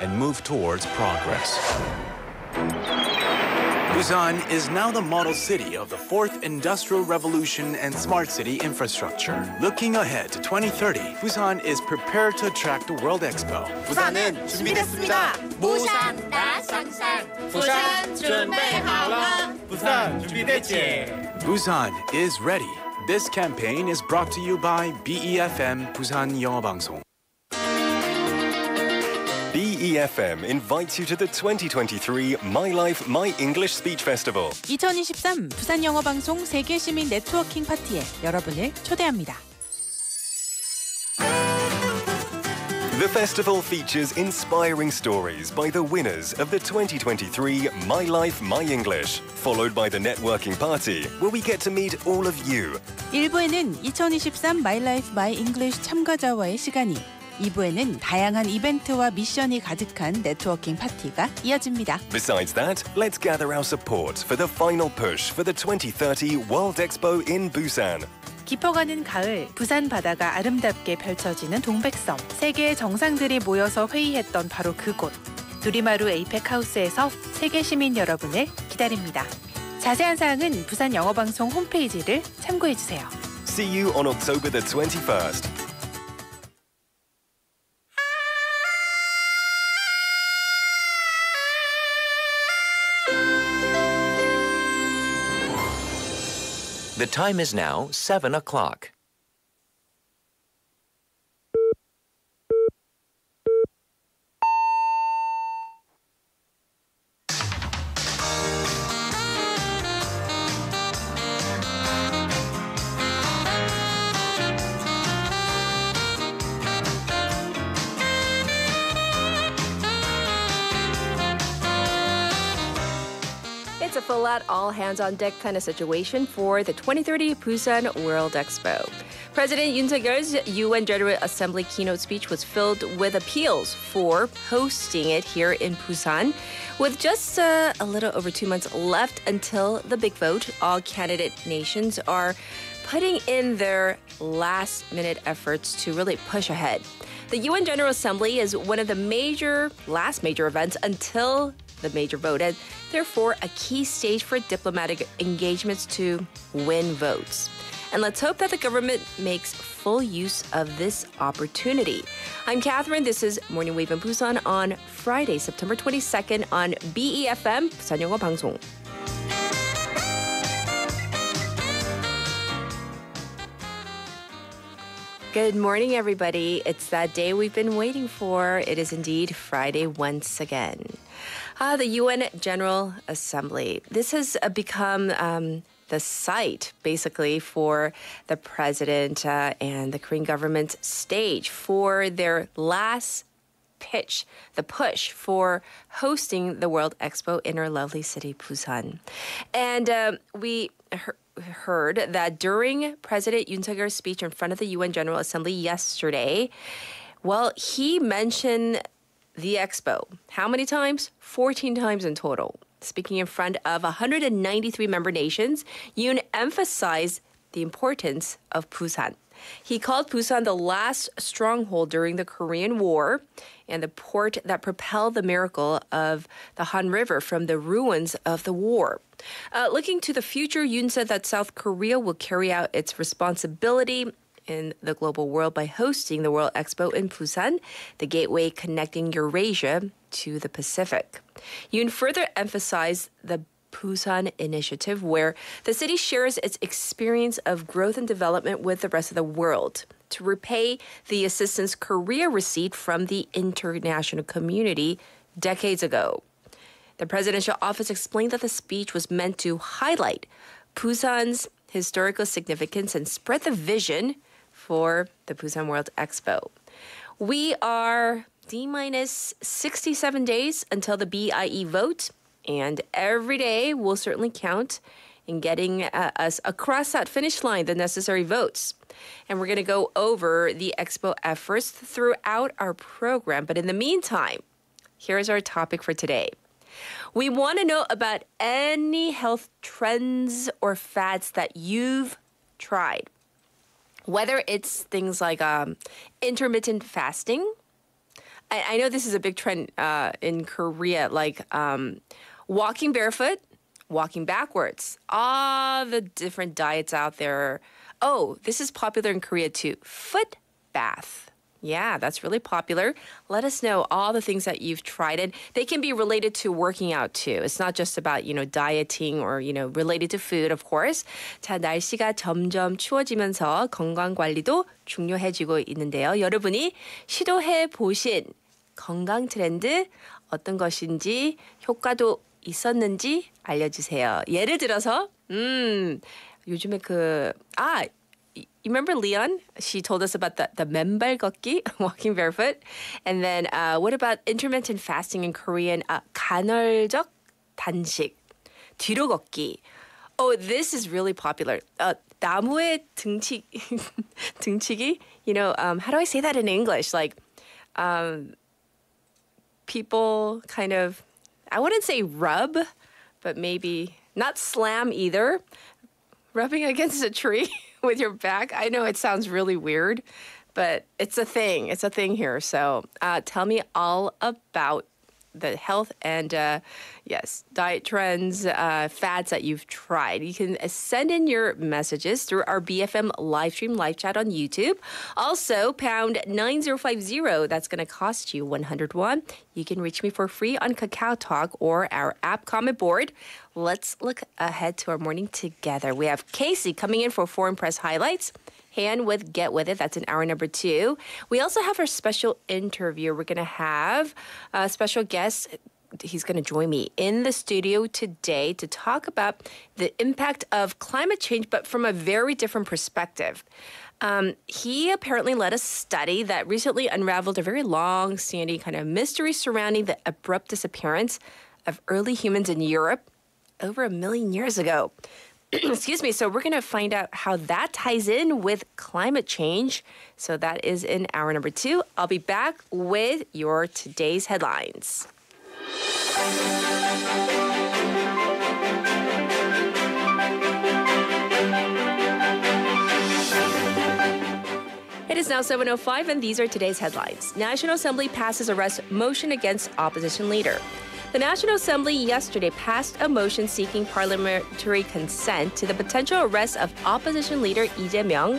and move towards progress. Busan is now the model city of the fourth industrial revolution and smart city infrastructure. Looking ahead to 2030, Busan is prepared to attract the World Expo. 부산은 준비됐습니다. 부산 나 상상 부산 준비하라 부산 준비됐지? Busan is ready. This campaign is brought to you by BEFM Busan 영어방송. BEFM invites you to the 2023 My Life, My English Speech Festival. 2023 부산 영어 방송 세계 시민 네트워킹 파티에 여러분을 초대합니다. The festival features inspiring stories by the winners of the 2023 My Life, My English, followed by the networking party, where we get to meet all of you. 1부에는 2023 My Life My English 참가자와의 시간이 2부에는 다양한 이벤트와 미션이 가득한 네트워킹 파티가 이어집니다. Besides that, let's gather our support for the final push for the 2030 World Expo in Busan. 깊어가는 가을 부산 바다가 아름답게 펼쳐지는 동백섬 세계의 정상들이 모여서 회의했던 바로 그곳 누리마루 에이펙 하우스에서 세계 시민 여러분을 기다립니다. 자세한 사항은 부산 영어 방송 홈페이지를 참고해 주세요. See you on October the 21st. The time is now 7 o'clock. It's a full out, all hands on deck kind of situation for the 2030 Busan World Expo. President Yoon Suk-yeol's UN General Assembly keynote speech was filled with appeals for hosting it here in Busan. With just uh, a little over two months left until the big vote, all candidate nations are putting in their last minute efforts to really push ahead. The UN General Assembly is one of the major, last major events until the major vote, and therefore a key stage for diplomatic engagements to win votes. And let's hope that the government makes full use of this opportunity. I'm Catherine. This is Morning Wave in Busan on Friday, September 22nd on BEFM, 부산 영어 방송. Good morning, everybody. It's that day we've been waiting for. It is indeed Friday once again. Ah, the UN General Assembly. This has uh, become um, the site, basically, for the president uh, and the Korean government's stage for their last pitch, the push for hosting the World Expo in our lovely city, Busan. And um, we he- heard that during President Yoon Suk-yeol's speech in front of the UN General Assembly yesterday, well, he mentioned the expo. How many times? 14 times in total. Speaking in front of 193 member nations, Yoon emphasized the importance of Busan. He called Busan the last stronghold during the Korean War and the port that propelled the miracle of the Han River from the ruins of the war. Uh, looking to the future, Yoon said that South Korea will carry out its responsibility in the global world by hosting the World Expo in Busan, the gateway connecting Eurasia to the Pacific. Yoon further emphasized the Busan Initiative, where the city shares its experience of growth and development with the rest of the world to repay the assistance Korea received from the international community decades ago. The presidential office explained that the speech was meant to highlight Busan's historical significance and spread the vision for the Busan World Expo. We are D minus 67 days until the BIE vote, and every day will certainly count in getting uh, us across that finish line, the necessary votes. And we're going to go over the expo efforts throughout our program. But in the meantime, here's our topic for today. We want to know about any health trends or fads that you've tried. Whether it's things like um, intermittent fasting, I, I know this is a big trend uh, in Korea, like um, walking barefoot, walking backwards, all the different diets out there. Oh, this is popular in Korea too. Foot bath. Yeah, that's really popular. Let us know all the things that you've tried and they can be related to working out too. It's not just about, you know, dieting or, you know, related to food, of course. 자, 날씨가 점점 추워지면서 건강 관리도 중요해지고 있는데요. 여러분이 시도해 보신 건강 트렌드 어떤 것인지 효과도 있었는지 알려 주세요. 예를 들어서, 음, 요즘에 그, 아, you remember Leon? She told us about the, the 맨발 걷기, walking barefoot. And then uh, what about intermittent fasting in Korean? Uh, 간헐적 단식, 뒤로 걷기. Oh, this is really popular. Uh, 나무에 등치, 등치기? You know, um, how do I say that in English? Like, um, people kind of, I wouldn't say rub, but maybe not slam either. Rubbing against a tree with your back. I know it sounds really weird, but it's a thing. It's a thing here. So uh, tell me all about the health and uh, yes, diet trends, uh, fads that you've tried. You can send in your messages through our BEFM live stream live chat on YouTube. Also, pound 9050, that's going to cost you 101. You can reach me for free on Kakao Talk or our app comment board. Let's look ahead to our morning together. We have Casey coming in for Foreign Press Highlights. Han with Get With It. That's in hour number two. We also have our special interview. We're going to have a special guest he's going to join me in the studio today to talk about the impact of climate change, but from a very different perspective. Um, he apparently led a study that recently unraveled a very long standing kind of mystery surrounding the abrupt disappearance of early humans in Europe over a million years ago. Excuse me. So, we're going to find out how that ties in with climate change. So, that is in hour number two. I'll be back with your today's headlines. It is now 7.05 and these are today's headlines. National Assembly passes arrest motion against opposition leader. The National Assembly yesterday passed a motion seeking parliamentary consent to the potential arrest of opposition leader Lee Jae-myung,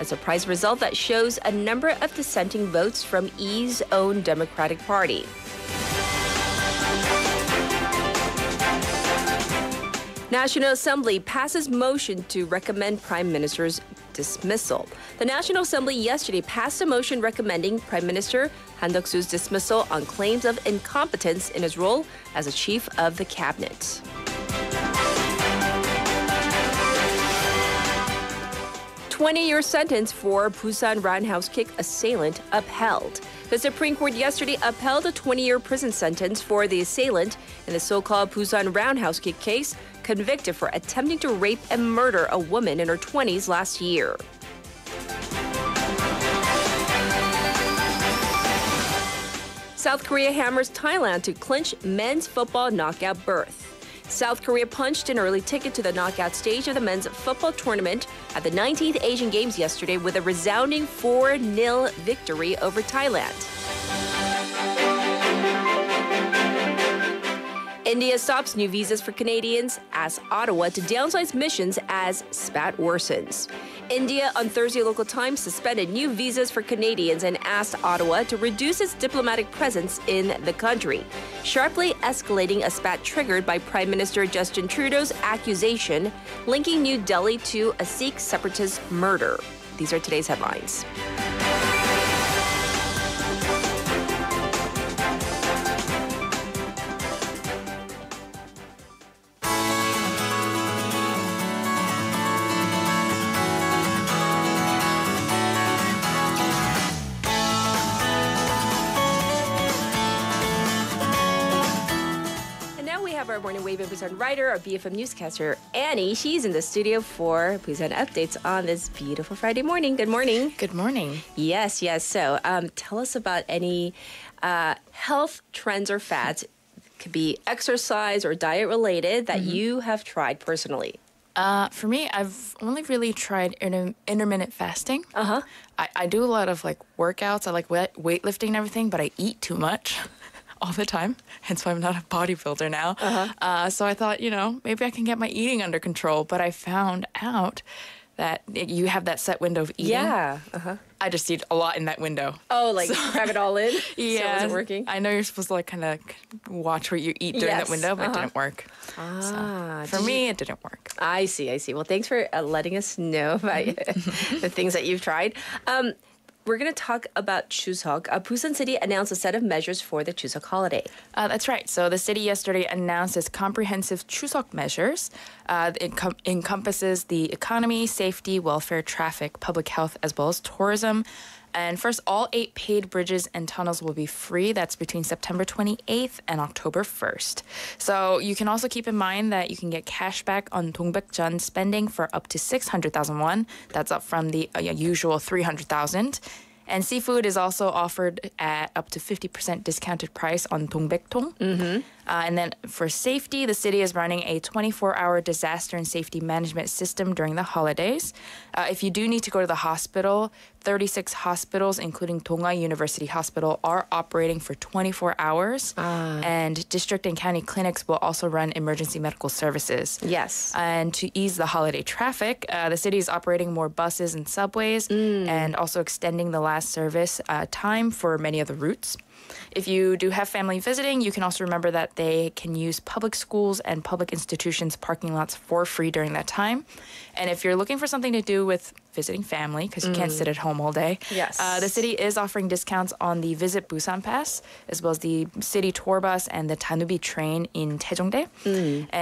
a surprise result that shows a number of dissenting votes from Lee's own Democratic Party. National Assembly passes motion to recommend Prime Minister's dismissal. The National Assembly yesterday passed a motion recommending Prime Minister Han Duck-soo's dismissal on claims of incompetence in his role as a chief of the cabinet. Twenty-year sentence for Busan roundhouse kick assailant upheld. The Supreme Court yesterday upheld a 20-year prison sentence for the assailant in the so-called Busan roundhouse kick case, convicted for attempting to rape and murder a woman in her 20s last year. South Korea hammers Thailand to clinch men's football knockout berth. South Korea punched an early ticket to the knockout stage of the men's football tournament at the 19th Asian Games yesterday with a resounding 4 0 victory over Thailand. India stops new visas for Canadians, asks Ottawa to downsize missions as spat worsens. India on Thursday local time suspended new visas for Canadians and asked Ottawa to reduce its diplomatic presence in the country, sharply escalating a spat triggered by Prime Minister Justin Trudeau's accusation linking New Delhi to a Sikh separatist murder. These are today's headlines. Morning Busan writer, our BEFM newscaster, Annie. She's in the studio for Busan updates on this beautiful Friday morning. Good morning. Good morning. Yes, yes. So um, tell us about any uh, health trends or fads. Could be exercise or diet related that mm-hmm. you have tried personally. Uh, for me, I've only really tried inter- intermittent fasting. Uh huh. I, I do a lot of like workouts. I like weight- weightlifting and everything, but I eat too much. All the time, hence why I'm not a bodybuilder now. Uh-huh. so I thought, you know, maybe I can get my eating under control. But I found out that you have that set window of eating. Yeah. Uh-huh. I just eat a lot in that window. Oh, like grab it all in? Yeah, So it wasn't working? I know you're supposed to like kind of watch what you eat during Yes, that window, but uh-huh. it didn't work. Ah, For did me, it didn't work. I see, I see. Well, thanks for uh, letting us know about the things that you've tried. Um, we're going to talk about Chuseok. Uh, Busan City announced a set of measures for the Chuseok holiday. Uh, that's right. So the city yesterday announced its comprehensive Chuseok measures. Uh, it com- encompasses the economy, safety, welfare, traffic, public health, as well as tourism. And first, all eight paid bridges and tunnels will be free. That's between September 28th and October 1st. So you can also keep in mind that you can get cash back on Dongbaekjeon spending for up to 600,000 won. That's up from the uh, usual 300,000. And seafood is also offered at up to 50% discounted price on Dongbekdong. Mm-hmm. Uh, and then for safety, the city is running a 24 hour disaster and safety management system during the holidays. Uh, if you do need to go to the hospital, 36 hospitals, including Donga University Hospital, are operating for 24 hours. And district and county clinics will also run emergency medical services. Yes. And to ease the holiday traffic, uh, the city is operating more buses and subways and also extending the last service uh, time for many of the routes. If you do have family visiting, you can also remember that they can use public schools and public institutions' parking lots for free during that time. And if you're looking for something to do with visiting family, because you can't sit at home all day, Yes. uh, the city is offering discounts on the Visit Busan Pass, as well as the city tour bus and the Danubi train in Taejongdae.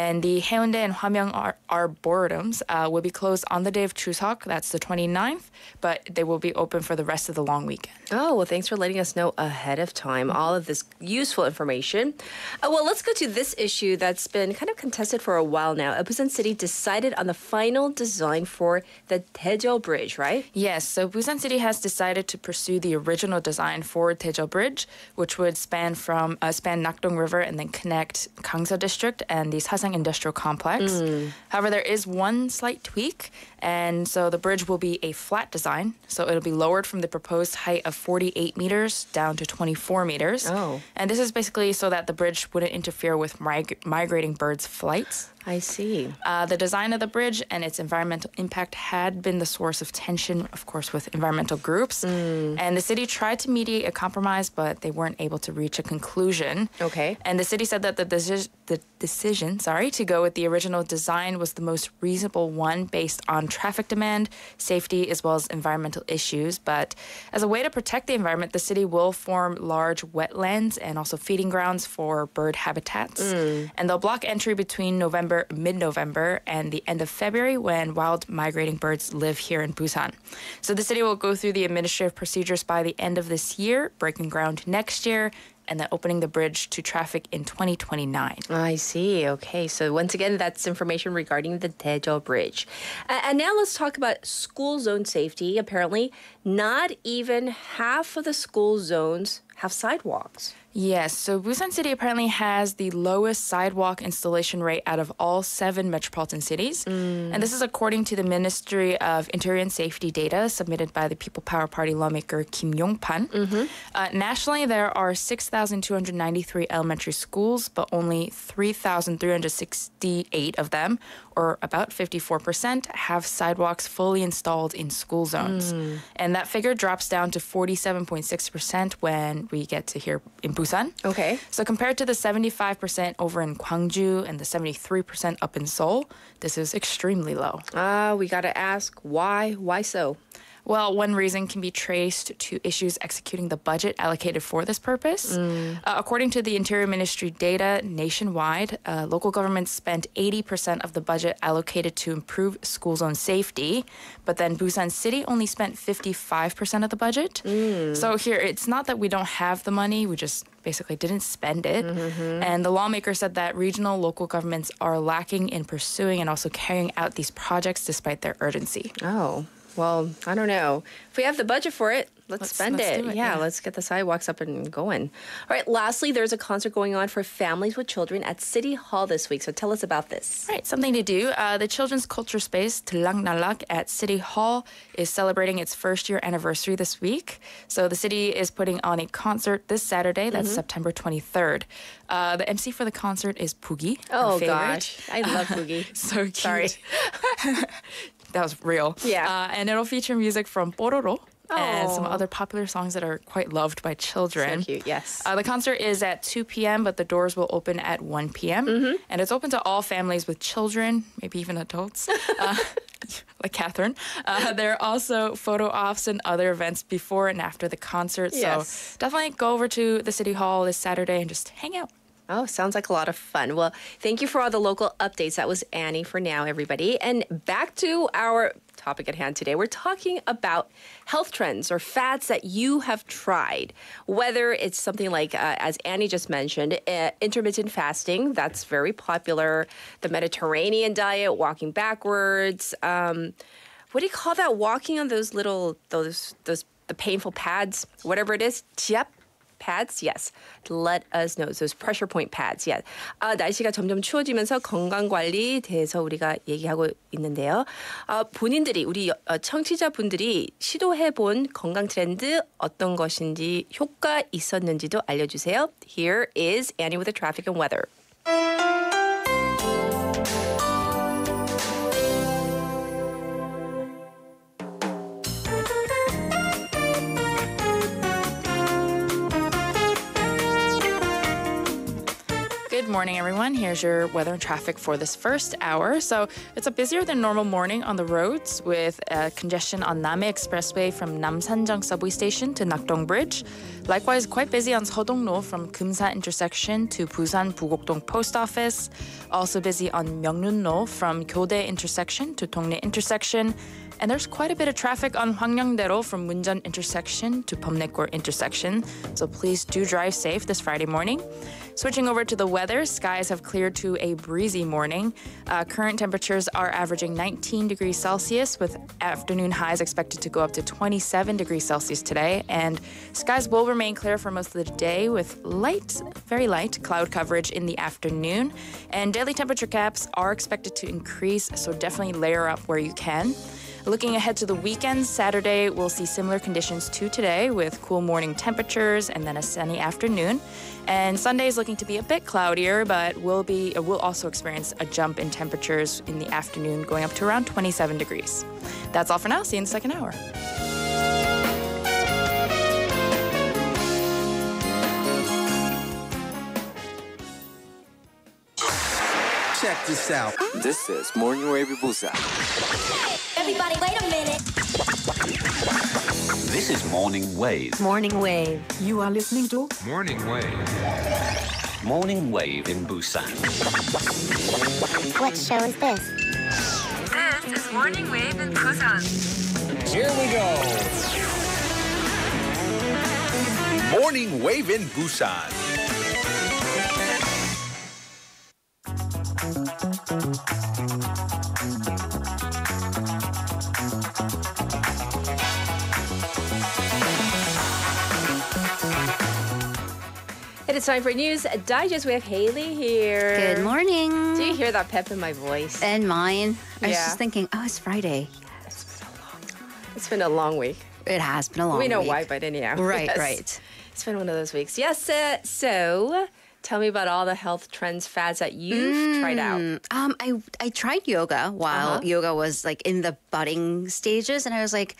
And the Haeundae and Hwamyeong Ar- Arboretums uh, will be closed on the day of Chuseok, that's the 29th, but they will be open for the rest of the long weekend. Oh, well, thanks for letting us know ahead of time all of this useful information. Uh, well, let's go to this issue that's been kind of contested for a while now. Busan City decided on the final design for the Daejeo Bridge, right? Yes, so Busan City has decided to pursue the original design for Daejeo Bridge, which would span from uh, span Nakdong River and then connect Gangseo District and the Sasang Industrial Complex. However, there is one slight tweak, and so the bridge will be a flat design, so it'll be lowered from the proposed height of 48 meters down to 24 meters. Oh. And this is basically so that the bridge wouldn't interfere with mig- migrating birds' flights. I see. Uh, the design of the bridge and its environmental impact had been the source of tension, of course, with environmental groups. And the city tried to mediate a compromise, but they weren't able to reach a conclusion. Okay. And the city said that the, deci- the decision, sorry, to go with the original design was the most reasonable one based on traffic demand, safety, as well as environmental issues. But as a way to protect the environment, the city will form large wetlands and also feeding grounds for bird habitats. Mm. And they'll block entry between November, mid November, and the end of February when wild migrating birds live here in Busan. So the city will go through the administrative procedures by the end of this year, breaking ground next year, and then opening the bridge to traffic in 2029. I see. Okay. So once again, that's information regarding the Daejeo Bridge. A- And now let's talk about school zone safety. Apparently, not even half of the school zones have sidewalks. Yes, so Busan City apparently has the lowest sidewalk installation rate out of all seven metropolitan cities. And this is according to the Ministry of Interior and Safety data submitted by the People Power Party lawmaker Kim Yong-pan. Uh, nationally, there are 6,293 elementary schools, but only 3,368 of them, or about 54%, have sidewalks fully installed in school zones. And that figure drops down to 47.6% when we get to here in Busan. Okay. So compared to the 75% over in Gwangju and the 73% up in Seoul, this is extremely low. Ah, we got to ask why? Why so? Well, one reason can be traced to issues executing the budget allocated for this purpose. Uh, according to the Interior Ministry data, nationwide, uh, local governments spent 80% of the budget allocated to improve school zone safety, but then Busan City only spent 55% of the budget. So here, it's not that we don't have the money, we just basically didn't spend it. And the lawmaker said that regional local governments are lacking in pursuing and also carrying out these projects despite their urgency. Oh. Well, I don't know. If we have the budget for it, let's, Let's- spend let's it. it, yeah, yeah. let's get the sidewalks up and going. All right, lastly, there's a concert going on for families with children at City Hall this week. So tell us about this. Right, something to do. Uh, the Children's Culture Space, Deullak Nallak at City Hall, is celebrating its first year anniversary this week. So the city is putting on a concert this Saturday, that's Mm-hmm. September 23rd. Uh, the MC for the concert is Poogie. Oh, gosh. I love Boogie. So cute. Sorry. that was real. Yeah. Uh, and it'll feature music from Pororo and some other popular songs that are quite loved by children. So cute, yes. Uh, the concert is at 2 p.m., but the doors will open at 1 p.m. Mm-hmm. And it's open to all families with children, maybe even adults, uh, like Catherine. Uh, there are also photo offs and other events before and after the concert. Yes. So definitely go over to the City Hall this Saturday and just hang out. Oh, sounds like a lot of fun. Well, thank you for all the local updates. That was Annie for now, everybody. And back to our topic at hand today. We're talking about health trends or fads that you have tried. Whether it's something like, uh, as Annie just mentioned, uh, intermittent fasting, that's very popular, the Mediterranean diet, walking backwards. Um, what do you call that? Walking on those little, those, those, the painful pads, whatever it is. Yep. Pads? Yes. Let us know. Those pressure point pads. Yeah. 아, 날씨가 점점 추워지면서 건강 관리에 대해서 우리가 얘기하고 있는데요. 아, 본인들이 우리 어, 청취자분들이 시도해 본 건강 트렌드 어떤 것인지 효과 있었는지도 알려 주세요. Here is Annie with the traffic and weather. Morning, everyone. Here's your weather and traffic for this first hour. So it's a busier than normal morning on the roads with uh, congestion on Namhae Expressway from Namsanjeong subway station to Nakdong Bridge. Likewise, quite busy on Seodongno from Kumsa intersection to Busan Bugokdong post office. Also busy on Myeongnunno from Kyode intersection to Dongdae intersection. And there's quite a bit of traffic on Hwangyangdaero from Munjeon intersection to Pumnekgor intersection. So please do drive safe this Friday morning. Switching over to the weather, skies have cleared to a breezy morning. Uh, current temperatures are averaging 19 degrees Celsius, with afternoon highs expected to go up to 27 degrees Celsius today. And skies will remain clear for most of the day, with light, very light cloud coverage in the afternoon. And daily temperature caps are expected to increase, so definitely layer up where you can. Looking ahead to the weekend, Saturday we'll see similar conditions to today with cool morning temperatures and then a sunny afternoon. And Sunday is looking to be a bit cloudier, but we'll be uh, we'll also experience a jump in temperatures in the afternoon, going up to around 27 degrees. That's all for now. See you in the second hour. Check this out. This is Morning Wave Busan. Everybody, wait a minute. This is Morning Wave. Morning Wave. You are listening to Morning Wave. Morning Wave in Busan. What show is this? This is Morning Wave in Busan. Here we go. Morning Wave in Busan. It is time for news digest. We have Haley here. Good morning. Do you hear that pep in my voice? And mine. I was Yeah. just thinking, oh, it's Friday. It's been a long week. It has been a long week. we know week. why, but anyhow. Right, Yes. right. It's been one of those weeks. Yes. Uh, so, tell me about all the health trends, fads that you've tried out. Um, I I tried yoga while Uh-huh. yoga was like in the budding stages, and I was like,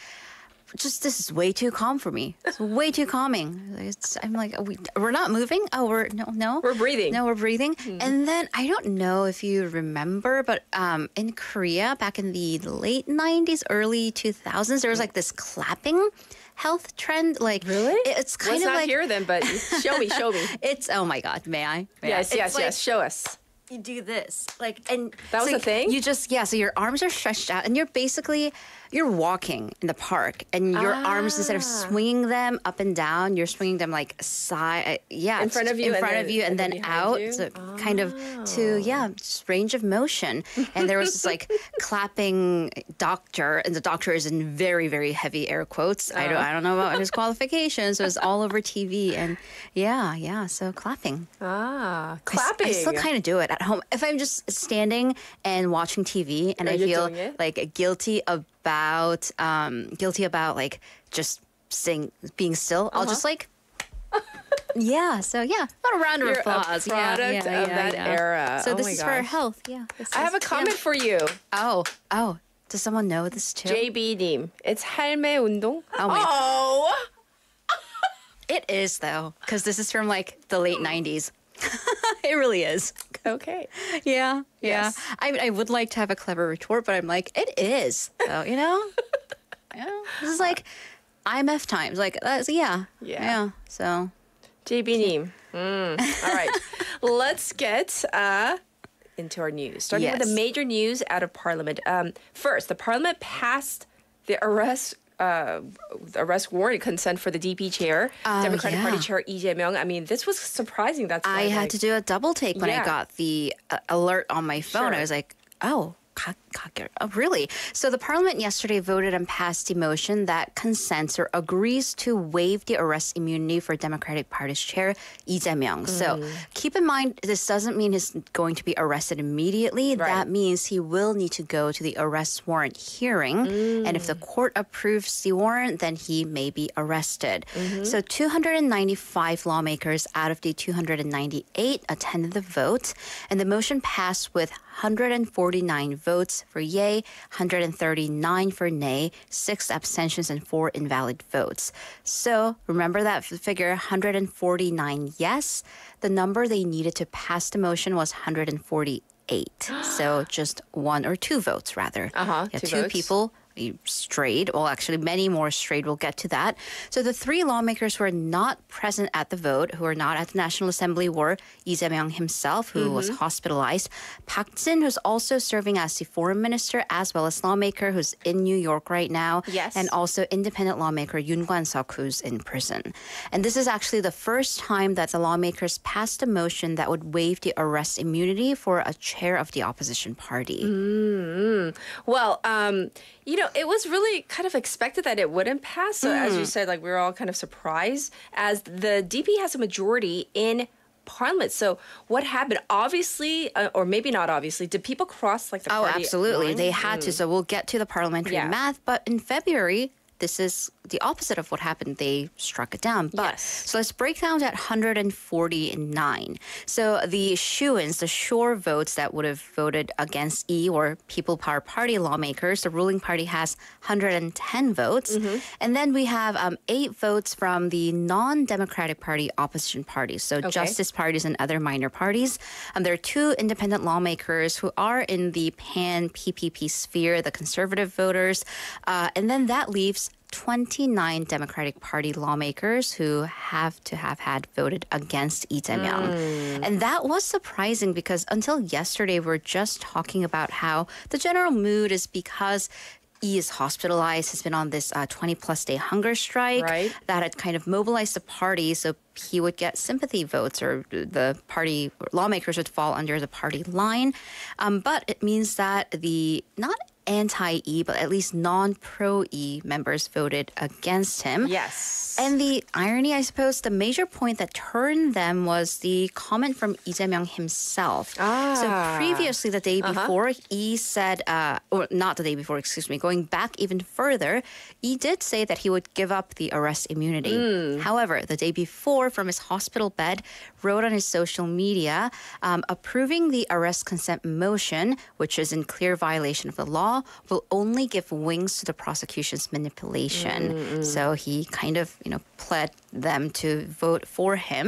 just this is way too calm for me. It's way too calming. It's I'm like, we, we're not moving. Oh, we're no, no, We're breathing. No, we're breathing. And then I don't know if you remember, but um, in Korea back in the late '90s, early 2000s, there was like this clapping health trend. Like Really? it's kind Was of not like here then, but show me, show me. it's oh my god, may I? May yes, It's yes, like- yes. Show us. you do this like and That was so a thing? you just yeah so your arms are stretched out and you're basically you're walking in the park and your arms instead of Ah. swinging them up and down you're swinging them like side yeah In front of you in and front then- of you and, and then then, out so kind of to yeah just range of motion. And there was this like clapping doctor and the doctor is in very very heavy air quotes. I don't I don't know about his qualifications it was all over TV and yeah yeah so clapping. Ah, clapping. I, still kind of do it at home. If I'm just standing and watching TV and Are I feel like guilty about um guilty about like just sing being still, I'll just like Yeah, so yeah, not a round of Uh-huh. You're a applause. Yeah, product yeah, of yeah, that yeah. era. So Oh this my is for our gosh. health. Yeah. this I have is- a comment for you. Oh, oh. Does someone know this too? JB님, it's 할매 운동. Oh my- oh. It is though, because this is from like the late '90s. it really is. Okay. Yeah, yeah. Yes. I I would like to have a clever retort, but I'm like, it is. So you know, yeah. This is like IMF times. Like that's yeah, Yeah. yeah. So JB님. Mm. All right. Let's get uh, into our news. Starting with the major news out of Parliament. Um, first, the Parliament passed the arrest. Uh, arrest warrant consent for the DP chair, Oh, Democratic Party chair Lee Jae-myung. I mean, this was surprising. That's I why, had like- to do a double take when Yeah. I got the uh, alert on my phone. Sure. I was like, oh. Oh, really? So the parliament yesterday voted and passed a motion that consents or agrees to waive the arrest immunity for Democratic Party's chair Lee Jae-myung. Mm. So keep in mind, this doesn't mean he's going to be arrested immediately. Right. That means he will need to go to the arrest warrant hearing, mm. and if the court approves the warrant, then he may be arrested. Mm-hmm. So 295 lawmakers out of the 298 attended the vote, and the motion passed with 149 votes for yay, 139 for nay, six abstentions, and four invalid votes. So remember that figure 149 yes. The number they needed to pass the motion was 148. so just one or two votes, rather. Uh-huh, Yeah, two two people strayed. Well, actually, many more strayed. We'll get to that. So the three lawmakers who are not present at the vote, who are not at the National Assembly, were Lee Jae-myung himself, who was Mm-hmm. hospitalized, Park Jin, who's also serving as the foreign minister, as well as lawmaker who's in New York right now, Yes. and also independent lawmaker Yoon Kwan-seok, who's in prison. And this is actually the first time that the lawmakers passed a motion that would waive the arrest immunity for a chair of the opposition party. Well, um, you know, it was really kind of expected that it wouldn't pass. So, as Mm. you said, like we were all kind of surprised as the DP has a majority in parliament. So, what happened? Obviously, uh, or maybe not obviously, did people cross like the Oh, absolutely. line? They had to. So we'll get to the parliamentary Yeah. math. But in February, this is the opposite of what happened. They struck it down. But Yes. so let's break down to 149. So the shoo-ins, the sure votes that would have voted against E or People Power Party lawmakers, the ruling party has 110 votes. Mm-hmm. And then we have um, eight votes from the non-Democratic Party opposition parties. So Justice parties and other minor parties. Um, there are two independent lawmakers who are in the pan PPP sphere, the conservative voters. Uh, and then that leaves 29 Democratic Party lawmakers who have to have had voted against Lee Jae-myung. And that was surprising because until yesterday, we are just talking about how the general mood is because he is hospitalized, has been on this 20 plus day hunger strike Right. that had kind of mobilized the party so he would get sympathy votes or the party lawmakers would fall under the party line. Um, but it means that the not anti E, but at least non pro E members voted against him. Yes. And the irony, I suppose, the major point that turned them was the comment from Lee Jae-myung himself. Ah. So previously, the day before, he said, uh, or not the day before, excuse me, going back even further, he did say that he would give up the arrest immunity. However, the day before, from his hospital bed, wrote on his social media um, approving the arrest consent motion, which is in clear violation of the law, will only give wings to the prosecution's manipulation. So he kind of, you know, pled them to vote for him.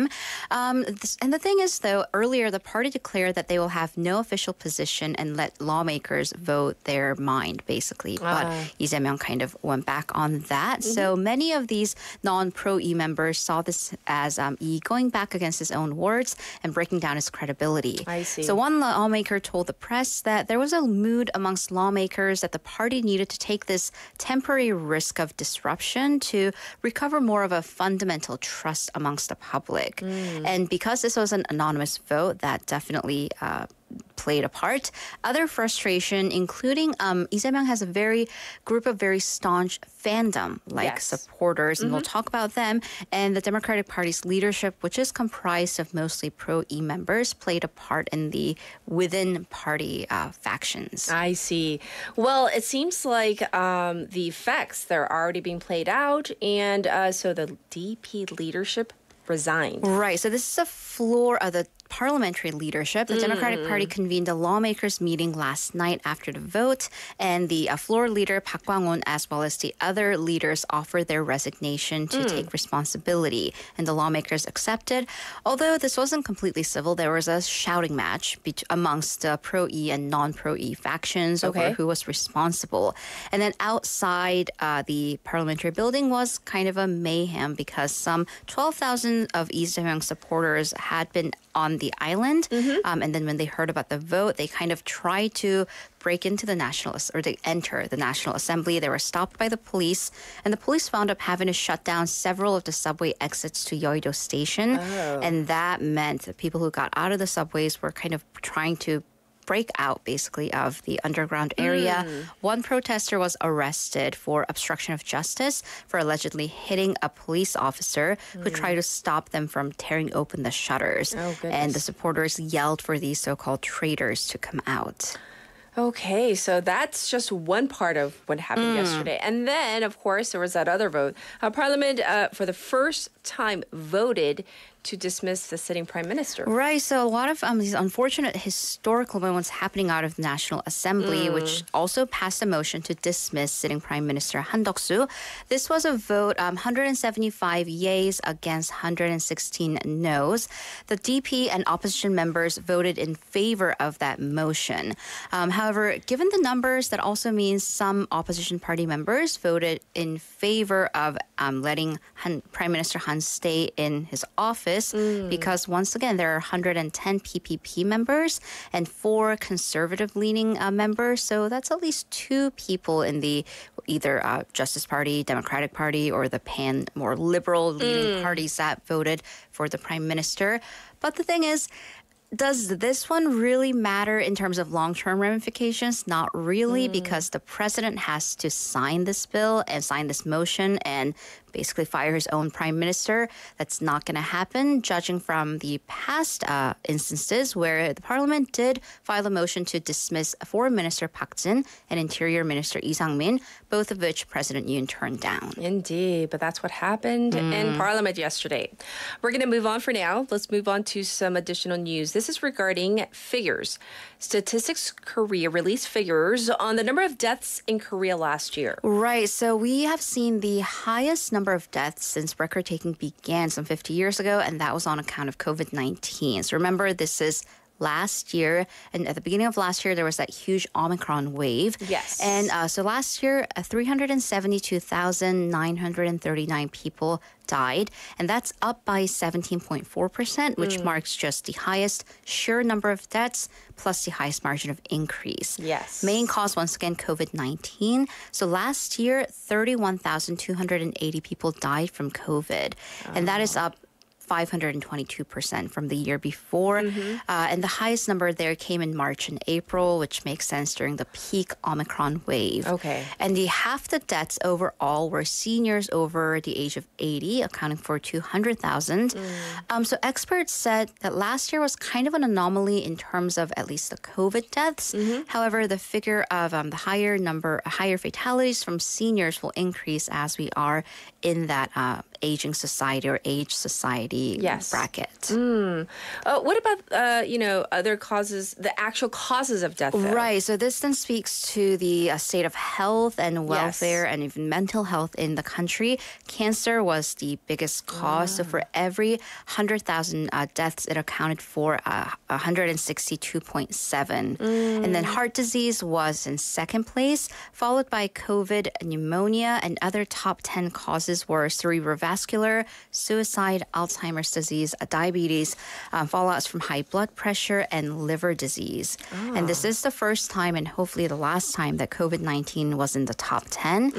Um, and the thing is, though, earlier the party declared that they will have no official position and let lawmakers vote their mind, basically. But Ah. Lee Jae-myung kind of went back on that. So many of these non-pro E members saw this as um, E going back against his own words and breaking down his credibility. I see. So one lawmaker told the press that there was a mood amongst lawmakers that the party needed to take this temporary risk of disruption to recover more of a fundamental trust amongst the public. And because this was an anonymous vote, that definitely uh, played a part. Other frustration, including um, Lee Jae-myung has a very group of very staunch fandom like Yes. supporters, and we'll talk about them. And the Democratic Party's leadership, which is comprised of mostly pro-E members, played a part in the within party uh, factions. I see. Well, it seems like um, the effects they're already being played out, and uh, so the DP leadership resigned. Right. So this is a floor of the parliamentary leadership. The Democratic Party convened a lawmakers meeting last night after the vote, and the uh, floor leader Park Kwang-on, as well as the other leaders, offered their resignation to take responsibility, and the lawmakers accepted. Although this wasn't completely civil, there was a shouting match bet- amongst the pro-E and non-pro-E factions Okay. over who was responsible. And then outside uh, the parliamentary building was kind of a mayhem because some 12,000 of Lee Jae-myung supporters had been on the island. Um, and then when they heard about the vote, they kind of tried to break into the National, or they enter the National Assembly. They were stopped by the police, and the police wound up having to shut down several of the subway exits to Yeouido Station. And that meant that people who got out of the subways were kind of trying to break out basically of the underground area. One protester was arrested for obstruction of justice for allegedly hitting a police officer who tried to stop them from tearing open the shutters. Oh, and the supporters yelled for these so-called traitors to come out. Okay, so that's just one part of what happened yesterday. And then, of course, there was that other vote. Uh, Parliament, uh, for the first time, voted to dismiss the sitting prime minister. Right. So a lot of um, these unfortunate historical moments happening out of the National Assembly, which also passed a motion to dismiss sitting Prime Minister Han Duck-soo. This was a vote, um, 175 yeas against 116 noes. The DP and opposition members voted in favor of that motion. Um, however, given the numbers, that also means some opposition party members voted in favor of um, letting Han, Prime Minister Han stay in his office because once again there are 110 PPP members and four conservative leaning uh, members. So that's at least two people in the either uh, Justice Party, Democratic Party or the pan more liberal leaning parties that voted for the prime minister. But the thing is does this one really matter in terms of long term ramifications? Not really, because the president has to sign this bill and sign this motion and basically fire his own prime minister. That's not going to happen, judging from the past uh, instances where the parliament did file a motion to dismiss Foreign Minister Park Jin and Interior Minister Lee Sang-min, both of which President Yoon turned down. Indeed, but that's what happened in Parliament yesterday. We're going to move on for now. Let's move on to some additional news. This is regarding figures. Statistics Korea released figures on the number of deaths in Korea last year. Right. So we have seen the highest number of deaths since record taking began some 50 years ago, and that was on account of COVID 19. So remember, this is last year and at the beginning of last year there was that huge omicron wave Yes. and uh, so last year uh, 372939 people died and that's up by 17.4% which marks just the highest sure number of deaths plus the highest margin of increase Yes. main cause once again COVID 19. So last year, 31,280 people died from COVID, and that is up. 522% from the year before. Uh, and the highest number there came in March and April, which makes sense during the peak Omicron wave. Okay. And the half the deaths overall were seniors over the age of 80, accounting for 200,000. Um, so experts said that last year was kind of an anomaly in terms of at least the COVID deaths. However, the figure of um, the higher number, higher fatalities from seniors will increase as we are in that uh, aging society or age society Yes. bracket. Mm. Uh, what about uh, you know other causes, the actual causes of death? though? Right. So this then speaks to the uh, state of health and welfare and even mental health in the country. Cancer was the biggest cause. So for every 100,000 uh, deaths, it accounted for uh, 162.7. And then heart disease was in second place, followed by COVID, pneumonia, and other top 10 causes were cerebrovascular, suicide, Alzheimer's disease, diabetes, uh, fallouts from high blood pressure, and liver disease. And this is the first time and hopefully the last time that COVID 19 was in the top 10.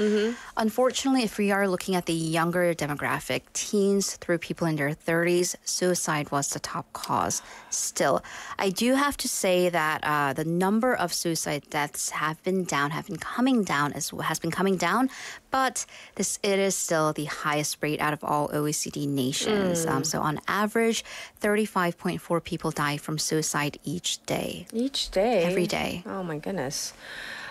Unfortunately, if we are looking at the younger demographic, teens through people in their 30s, suicide was the top cause. Still, I do have to say that uh, the number of suicide deaths have been down, have been coming down, as has been coming down, but this it is still the highest rate out of all OECD nations. Um, so on average, 35.4 people die from suicide each day. Each day. Every day. Oh my goodness.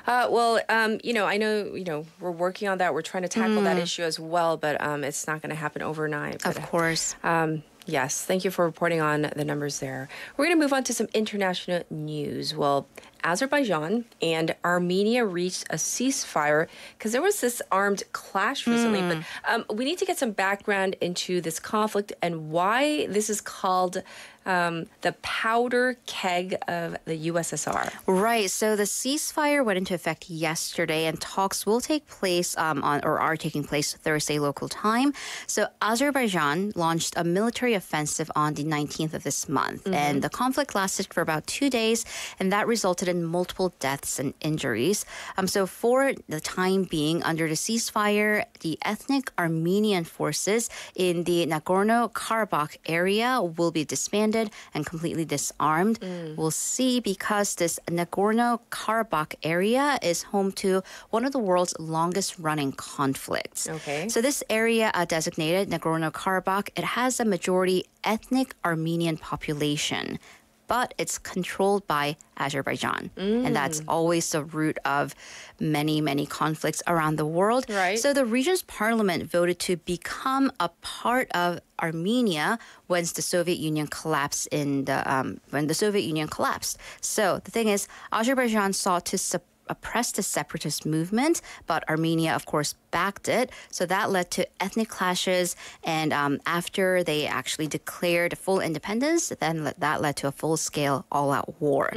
Uh, well, um, you know, I know, you know, we're working on that. We're trying to tackle that issue as well, but um, it's not going to happen overnight. Of course. Um, yes, thank you for reporting on the numbers there. We're going to move on to some international news. Well, Azerbaijan and Armenia reached a ceasefire because there was this armed clash recently. But um, we need to get some background into this conflict and why this is called um, the powder keg of the USSR. Right. So the ceasefire went into effect yesterday, and talks will take place um, on or are taking place Thursday local time. So Azerbaijan launched a military offensive on the 19th of this month, and the conflict lasted for about two days, and that resulted in multiple deaths and injuries. Um, so for the time being, under the ceasefire, the ethnic Armenian forces in the Nagorno-Karabakh area will be disbanded and completely disarmed. We'll see because this Nagorno Karabakh area is home to one of the world's longest running conflicts. Okay. So this area uh, designated Nagorno Karabakh, it has a majority ethnic Armenian population. But it's controlled by Azerbaijan. And that's always the root of many, many conflicts around the world. Right. So the region's parliament voted to become a part of Armenia once the Soviet Union collapsed in the um, when the Soviet Union collapsed. So the thing is, Azerbaijan sought to sup- oppress the separatist movement, but Armenia, of course, backed it. So that led to ethnic clashes. And um, after they actually declared full independence, then that led to a full scale all out war.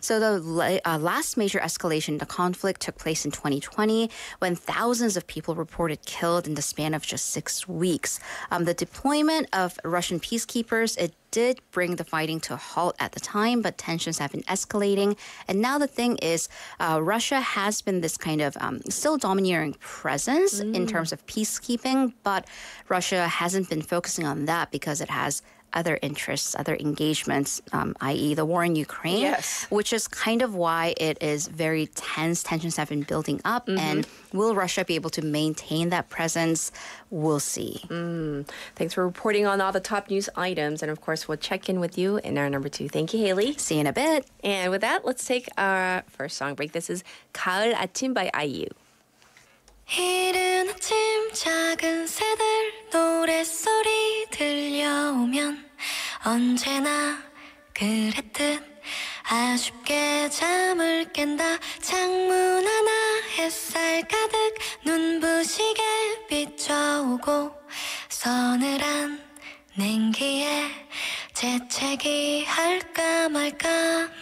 So the uh, last major escalation in the conflict took place in 2020 when thousands of people reported killed in the span of just six weeks. Um, the deployment of Russian peacekeepers, it did bring the fighting to a halt at the time, but tensions have been escalating. And now the thing is, uh, Russia has been this kind of um, still domineering presence presence mm. in terms of peacekeeping, but Russia hasn't been focusing on that because it has other interests, other engagements, um, i.e., the war in Ukraine, yes. which is kind of why it is very tense. Tensions have been building up, mm-hmm. and will Russia be able to maintain that presence? We'll see. Mm. Thanks for reporting on all the top news items, and of course, we'll check in with you in our number two. Thank you, Haley. See you in a bit. And with that, let's take our first song break. This is "Gaeul Achim" by IU. 이른 아침 작은 새들 노랫소리 들려오면 언제나 그랬듯 아쉽게 잠을 깬다. 창문 하나 햇살 가득 눈부시게 비춰오고 서늘한 냉기에 재채기 할까 말까.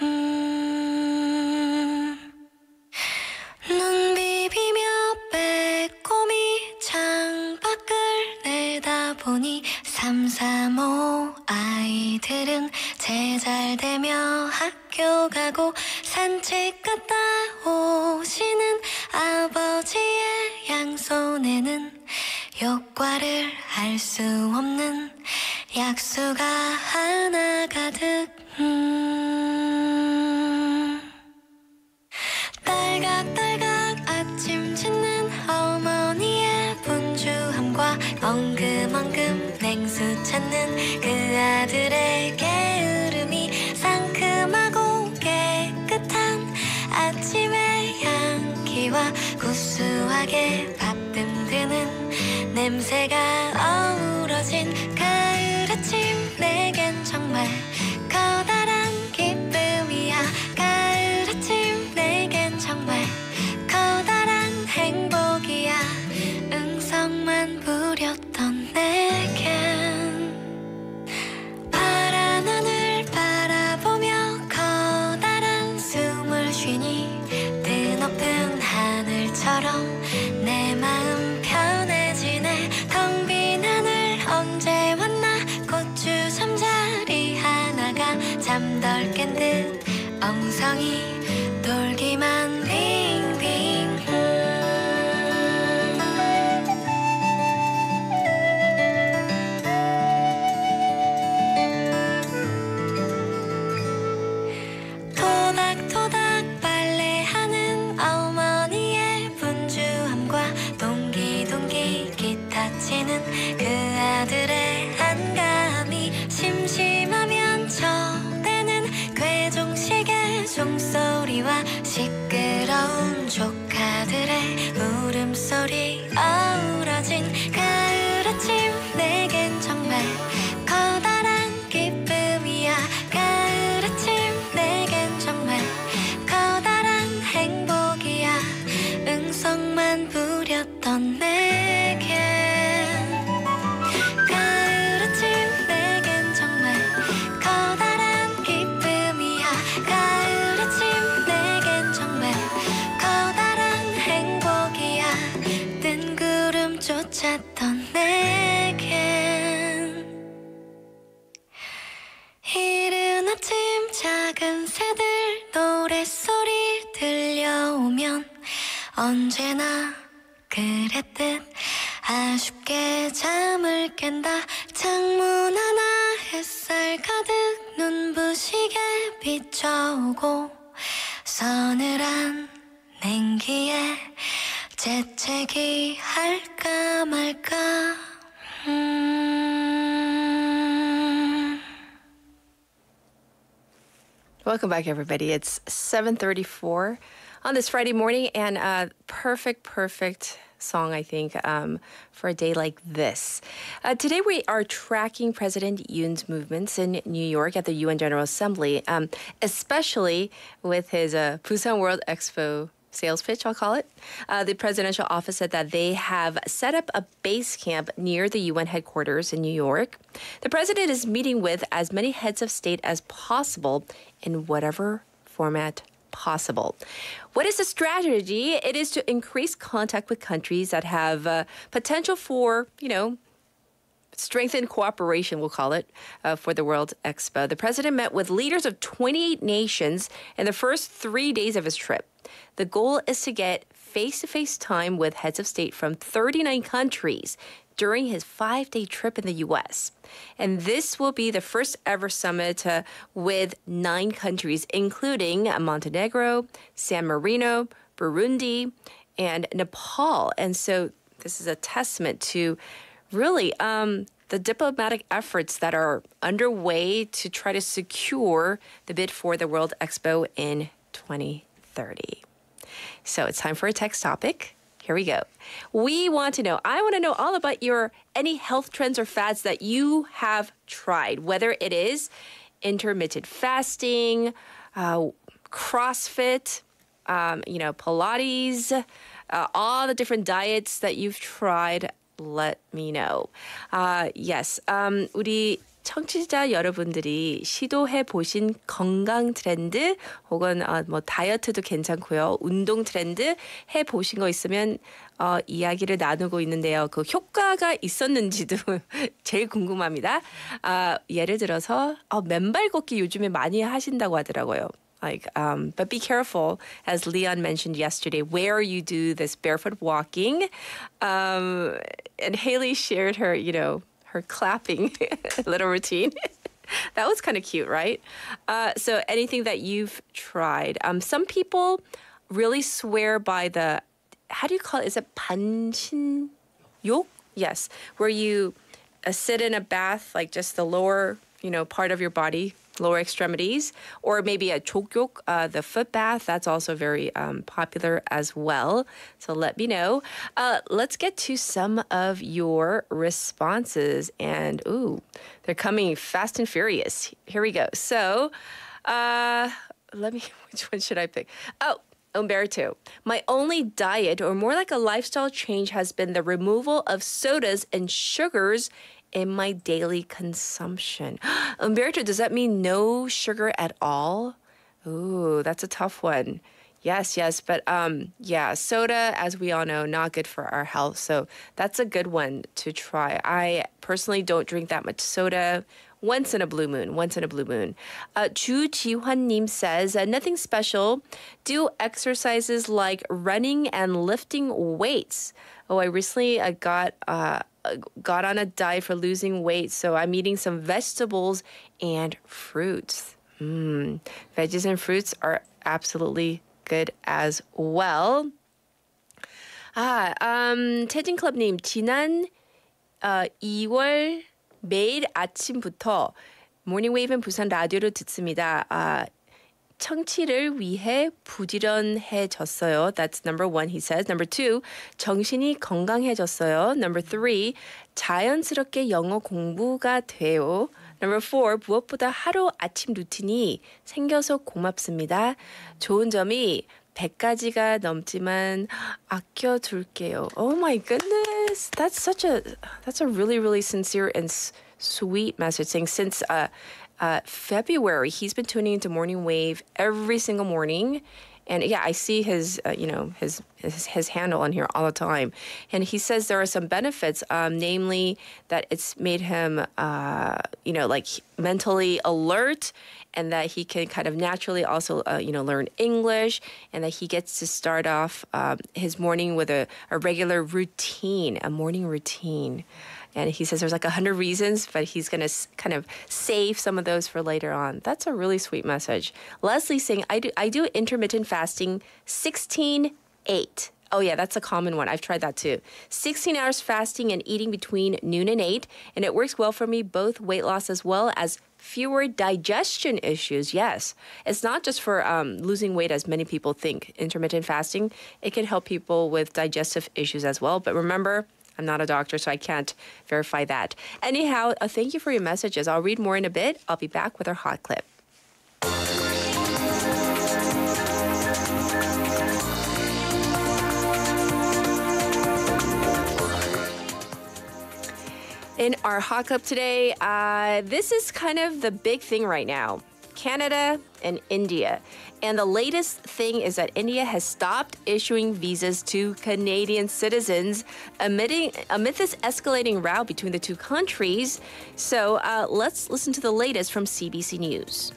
음 눈 비비며 빼꼼히 창밖을 내다보니 삼삼오 아이들은 제잘되며 학교 가고 산책 갔다 오시는 아버지의 양손에는 효과를 할수 없는 약수가 하나 가득 음 딸각딸각 아침 짓는 어머니의 분주함과 엉금엉금 냉수 찾는 그 아들의 게으름이 깨끗한 아침의 향기와 구수하게 밥 뜸드는 냄새가 잠덜 Welcome back, everybody. It's 7:34 on this Friday morning, and uh, perfect, perfect song, I think, um, for a day like this. Uh, today, we are tracking President Yoon's movements in New York at the UN General Assembly, um, especially with his uh, Busan World Expo sales pitch, I'll call it. Uh, the presidential office said that they have set up a base camp near the UN headquarters in New York. The president is meeting with as many heads of state as possible in whatever format possible. What is the strategy? It is to increase contact with countries that have uh, potential for, you know, strengthened cooperation, we'll call it, uh, for the World Expo. The president met with leaders of 28 nations in the first three days of his trip. The goal is to get face to face time with heads of state from 39 countries during his five day trip in the US. And this will be the first ever summit uh, with nine countries, including Montenegro, San Marino, Burundi, and Nepal. And so this is a testament to really um, the diplomatic efforts that are underway to try to secure the bid for the World Expo in 2030. So it's time for a text topic. Here we go. We want to know, I want to know all about your any health trends or fads that you have tried, whether it is intermittent fasting, uh, CrossFit, um, you know, Pilates, uh, all the different diets that you've tried. Let me know. Uh, yes, um, 우리 청취자 여러분들이 시도해 보신 건강 트렌드 혹은 어, 뭐 다이어트도 괜찮고요. 운동 트렌드 해 보신 거 있으면 어, 이야기를 나누고 있는데요. 그 효과가 있었는지도 제일 궁금합니다. 아, 예를 들어서 어, 맨발 걷기 요즘에 많이 하신다고 하더라고요. Like, um, but be careful, as Leon mentioned yesterday, where you do this barefoot walking. Um, and Haley shared her, you know, her clapping little routine. that was kind of cute, right? Uh, so, anything that you've tried. Um, some people really swear by the, how do you call it? Is it panshin yo? Yes, where you uh, sit in a bath, like just the lower, you know, part of your body lower extremities, or maybe a chokyok, uh, the foot bath. That's also very um, popular as well. So let me know. Uh, let's get to some of your responses. And ooh, they're coming fast and furious. Here we go. So uh, let me, which one should I pick? Oh, Umberto, my only diet, or more like a lifestyle change, has been the removal of sodas and sugars in my daily consumption. Umberto, does that mean no sugar at all? Ooh, that's a tough one. Yes, yes, but um, yeah, soda, as we all know, not good for our health. So that's a good one to try. I personally don't drink that much soda Once in a blue moon, once in a blue moon. Uh, Chu Ji-hwan-nim says, uh, nothing special. Do exercises like running and lifting weights. Oh, I recently uh, got uh, got on a diet for losing weight, so I'm eating some vegetables and fruits. Mm, veggies and fruits are absolutely good as well. 아, 음, 태진클럽님, 지난 어, 2월 매일 아침부터 모닝웨이브는 부산 라디오를 듣습니다. 아, 청취를 위해 부지런해졌어요. That's number one, he says. Number two, 정신이 건강해졌어요. Number three, 자연스럽게 영어 공부가 돼요. Number four, 무엇보다 하루 아침 루틴이 생겨서 고맙습니다. 좋은 점이 100가지가 넘지만 아껴둘게요. Oh my goodness. That's such a that's a really really sincere and sweet message saying since uh, uh, February he's been tuning into Morning Wave every single morning. And yeah, I see his, uh, you know, his, his his handle on here all the time, and he says there are some benefits, um, namely that it's made him, uh, you know, like mentally alert, and that he can kind of naturally also, uh, you know, learn English, and that he gets to start off um, his morning with a, a regular routine, a morning routine. And he says there's like a hundred reasons, but he's going to kind of save some of those for later on. That's a really sweet message. Leslie saying, I do, I do intermittent fasting 16 8. Oh, yeah, that's a common one. I've tried that too. 16 hours fasting and eating between noon and 8. And it works well for me, both weight loss as well as fewer digestion issues. Yes, it's not just for um, losing weight as many people think. Intermittent fasting, it can help people with digestive issues as well. But remember, I'm not a doctor, so I can't verify that. Anyhow, uh, thank you for your messages. I'll read more in a bit. I'll be back with our hot clip. In our hot clip today, uh, this is kind of the big thing right now. Canada and India. And the latest thing is that India has stopped issuing visas to Canadian citizens amid, amid this escalating row between the two countries. So uh, let's listen to the latest from CBC News.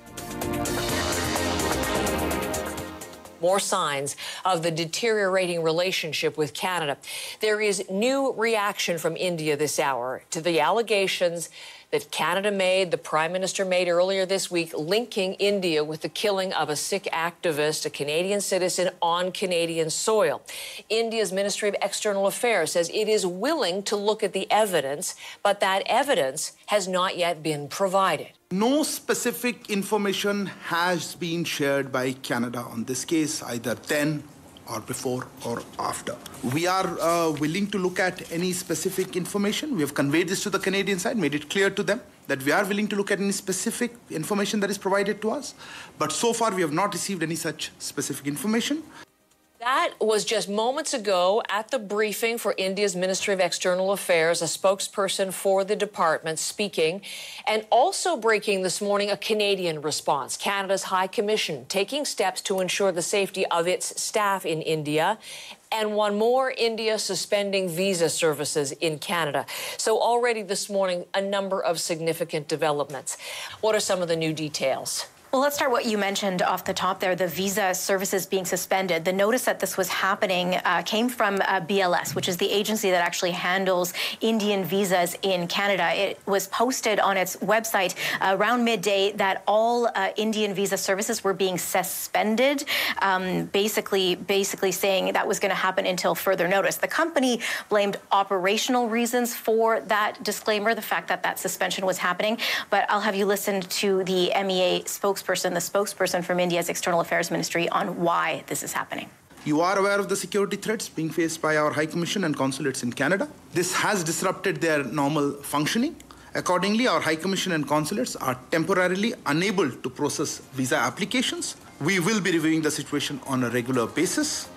more signs of the deteriorating relationship with Canada. There is new reaction from India this hour to the allegations that Canada made, the Prime Minister made earlier this week, linking India with the killing of a Sikh activist, a Canadian citizen, on Canadian soil. India's Ministry of External Affairs says it is willing to look at the evidence, but that evidence has not yet been provided. No specific information has been shared by Canada on this case, either then or before or after. We are uh, willing to look at any specific information. We have conveyed this to the Canadian side, made it clear to them that we are willing to look at any specific information that is provided to us. But so far, we have not received any such specific information. That was just moments ago at the briefing for India's Ministry of External Affairs, a spokesperson for the department speaking, and also breaking this morning a Canadian response. Canada's High Commission taking steps to ensure the safety of its staff in India. And one more, India suspending visa services in Canada. So, already this morning, a number of significant developments. What are some of the new details? Well, let's start what you mentioned off the top there the visa services being suspended. The notice that this was happening uh, came from uh, BLS, which is the agency that actually handles Indian visas in Canada. It was posted on its website uh, around midday that all uh, Indian visa services were being suspended, um, basically, basically saying that was going to happen until further notice. The company blamed operational reasons for that disclaimer, the fact that that suspension was happening. But I'll have you listen to the MEA spokesperson spokesperson, the spokesperson from India's External Affairs Ministry, on why this is happening. You are aware of the security threats being faced by our High Commission and consulates in Canada. This has disrupted their normal functioning. Accordingly, our High Commission and consulates are temporarily unable to process visa applications. We will be reviewing the situation on a regular basis.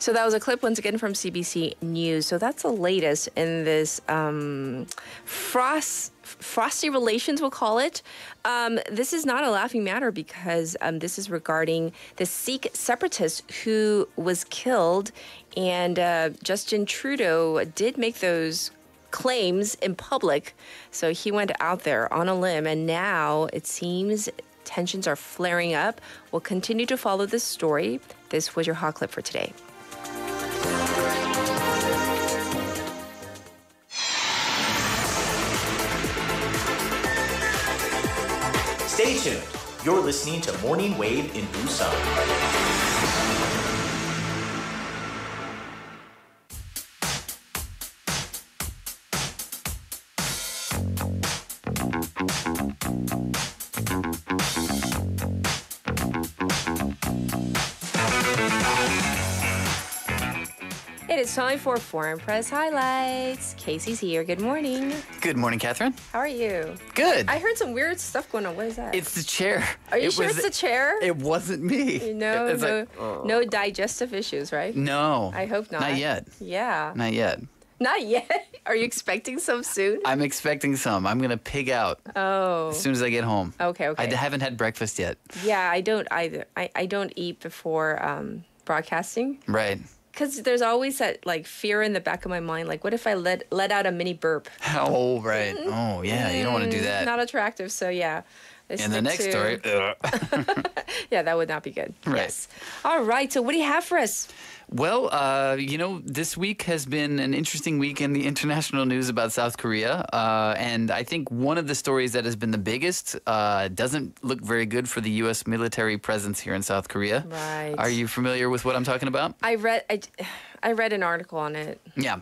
So that was a clip once again from CBC News. So that's the latest in this um, frost frosty relations, we'll call it. Um, this is not a laughing matter because um, this is regarding the Sikh separatist who was killed, and uh, Justin Trudeau did make those claims in public. So he went out there on a limb, and now it seems tensions are flaring up. We'll continue to follow this story. This was your hot clip for today. Stay tuned. You're listening to Morning Wave in Busan. It is time for Foreign Press Highlights. Casey's here. Good morning. Good morning, Catherine. How are you? Good. I heard some weird stuff going on. What is that? It's the chair. Are you It sure was- it's the chair? It wasn't me. no, It's no, like, oh. no digestive issues, right? No. I hope not. Not yet. Yeah. Not yet. Not yet. Are you expecting some soon? I'm expecting some. I'm gonna pig out Oh. as soon as I get home. Okay, okay. I haven't had breakfast yet. Yeah, I don't either. I, I don't eat before um, broadcasting Right. Because there's always that like fear in the back of my mind. Like, what if I let let out a mini burp? Oh, right. Oh, yeah. You don't want to do Mm, that. Not attractive. So yeah. I In the next to- story. Yeah, that would not be good. Right. Yes. All right. So what do you have for us? Well, uh, you know, this week has been an interesting week in the international news about South Korea. Uh, and I think one of the stories that has been the biggest uh, doesn't look very good for the U.S. military presence here in South Korea. Right. Are you familiar with what I'm talking about? I read I, I read an article on it. Yeah.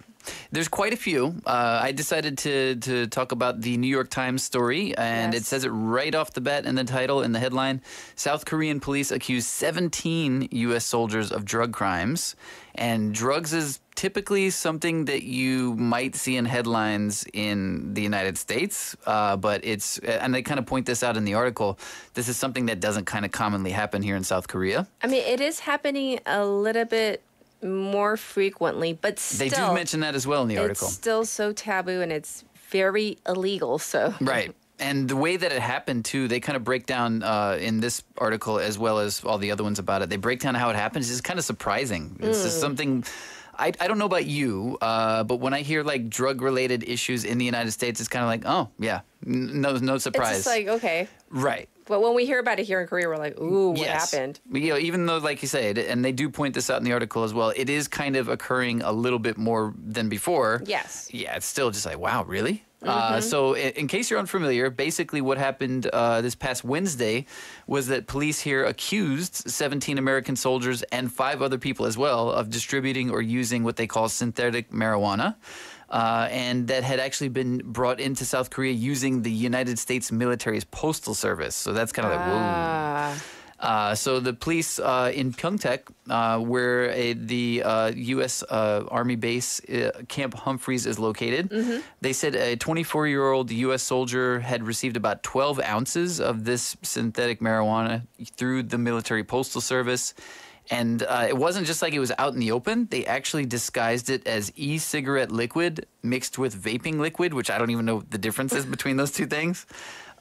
There's quite a few. Uh, I decided to, to talk about the New York Times story, and it says it right off the bat in the title, in the headline South Korean police accuse 17 U.S. soldiers of drug crimes. And drugs is typically something that you might see in headlines in the United States, uh, but it's, and they kind of point this out in the article, this is something that doesn't kind of commonly happen here in South Korea. I mean, it is happening a little bit more frequently, but still, They do mention that as well in the article. It's still so taboo and it's very illegal. So Right. And the way that it happened too, they kind of break down uh, in this article as well as all the other ones about it. They break down how it happens. It's kind of surprising. It's just Mm. something. I, I don't know about you, uh, but when I hear like drug related issues in the United States, it's kind of like, oh yeah, n- no no surprise. it's just like okay. right. But when we hear about it here in Korea, we're like, ooh, what Yes. happened? You know, even though, like you said, and they do point this out in the article as well, it is kind of occurring a little bit more than before. Yes. Yeah, it's still just like, wow, really? Uh, Mhm. so, i- in case you're unfamiliar, basically what happened uh, this past Wednesday was that police here accused 17 American soldiers and five other people as well of distributing or using what they call synthetic marijuana. Uh, and that had actually been brought into South Korea using the United States military's postal service. So that's kind of like, whoa. Ah. Uh, so the police uh, in Pyeongtaek, uh, where a, the uh, U.S. Uh, Army base uh, Camp Humphreys is located, Mm-hmm. they said a 24-year-old U.S. soldier had received about 12 ounces of this synthetic marijuana through the military postal service. And uh, it wasn't just like it was out in the open. They actually disguised it as e-cigarette liquid mixed with vaping liquid, which I don't even know the differences between those two things.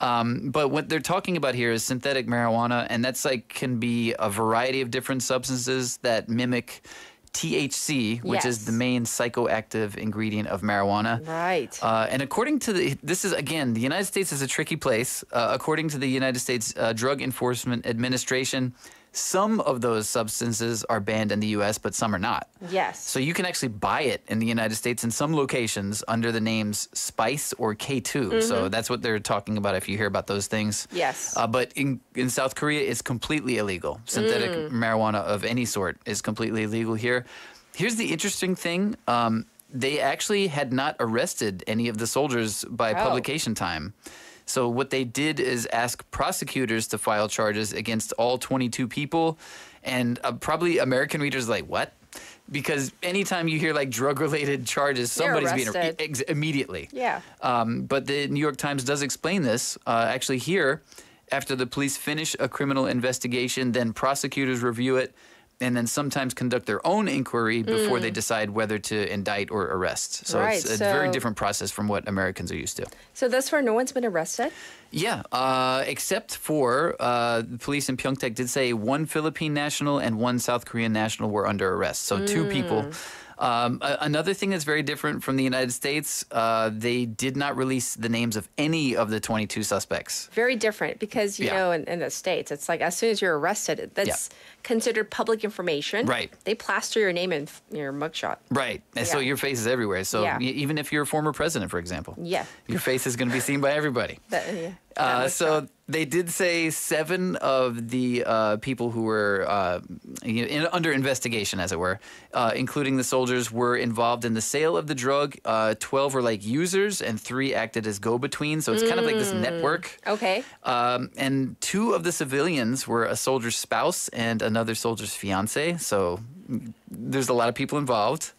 Um, but what they're talking about here is synthetic marijuana, and that's like can be a variety of different substances that mimic THC, which is the main psychoactive ingredient of marijuana. Right. Uh, and according to the, this is again, the United States is a tricky place. Uh, according to the United States uh, Drug Enforcement Administration, some of those substances are banned in the U.S., but some are not. Yes. So you can actually buy it in the United States in some locations under the names Spice or K2. So Mhm. that's what they're talking about if you hear about those things. Yes. Uh, but in, in South Korea, it's completely illegal. Synthetic Mm. marijuana of any sort is completely illegal here. Here's the interesting thing. Um, they actually had not arrested any of the soldiers by Oh. publication time. So what they did is ask prosecutors to file charges against all 22 people, and uh, probably American readers are like what? Because anytime you hear like drug-related charges, somebody's being arrested. ex- immediately. Yeah. Um, but the New York Times does explain this. Uh, actually, here, after the police finish a criminal investigation, then prosecutors review it. And then sometimes conduct their own inquiry before Mm. they decide whether to indict or arrest. So Right, it's a very different process from what Americans are used to. So thus far, no one's been arrested. Yeah, uh, except for uh, police in Pyeongtaek did say one Philippine national and one South Korean national were under arrest. So two people. Mm. Um, another thing that's very different from the United States, uh, they did not release the names of any of the 22 suspects. Very different because you Yeah. know in, in the states it's like as soon as you're arrested, that's considered public information. Right. They plaster your name in your mugshot. Right. And so your face is everywhere. So Yeah. even if you're a former president, for example, Yeah. your face is going to be seen by everybody. That, yeah. Uh, so they did say seven of the uh, people who were uh, you know, in, under investigation, as it were, uh, including the soldiers, were involved in the sale of the drug. Uh, Twelve were like users, and three acted as go-betweens. So it's kind of like this Mm. network. Okay. Um, and two of the civilians were a soldier's spouse and another soldier's fiance. So there's a lot of people involved.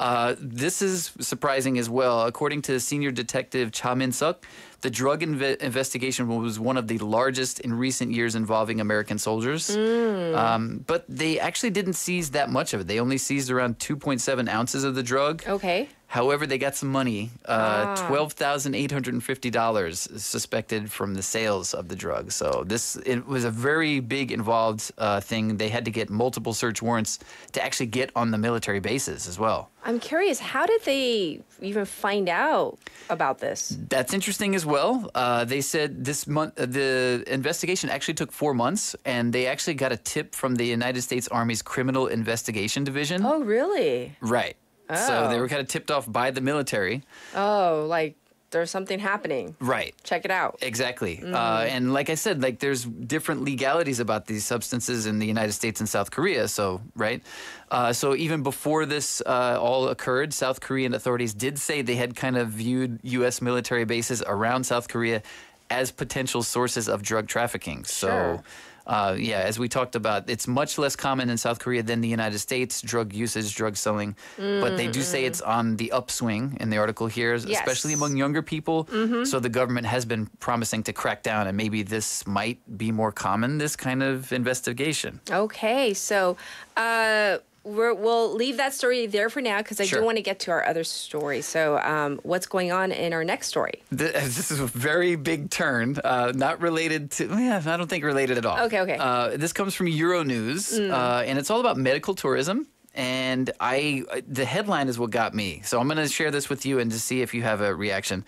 Uh, this is surprising as well. According to senior detective Cha Min Suk, the drug inve- investigation was one of the largest in recent years involving American soldiers. Mm. Um, but they actually didn't seize that much of it. They only seized around 2.7 ounces of the drug. Okay. However, they got some money, uh, Ah. twelve thousand eight hundred and fifty dollars suspected from the sales of the drug. So this it was a very big involved uh, thing. They had to get multiple search warrants to actually get on the military bases as well. I'm curious, how did they even find out about this? That's interesting as well. Uh, they said this month uh, the investigation actually took four months, and they actually got a tip from the United States Army's Criminal Investigation Division. Oh, really? Right. So they Oh. were kind of tipped off by the military. Oh, like there's something happening. Right. Check it out. Exactly. Uh, Mhm. and like I said, like there's different legalities about these substances in the United States and South Korea. So, right. Uh, so even before this uh, all occurred, South Korean authorities did say they had kind of viewed U.S. military bases around South Korea as potential sources of drug trafficking. So. Sure. Uh, yeah, as we talked about, it's much less common in South Korea than the United States, drug usage, drug selling. but they do say Mm, it's on the upswing in the article here, especially among younger people. Mhm. So the government has been promising to crack down, and maybe this might be more common, this kind of investigation. Okay, so uh, we're, we'll leave that story there for now because I Sure. do want to get to our other story. So, um, what's going on in our next story? Th- This is a very big turn, uh, not related to, yeah, I don't think related at all. Okay, okay. Uh, this comes from Euronews, Mm. uh, and it's all about medical tourism. And I, the headline is what got me. So I'm going to share this with you and to see if you have a reaction.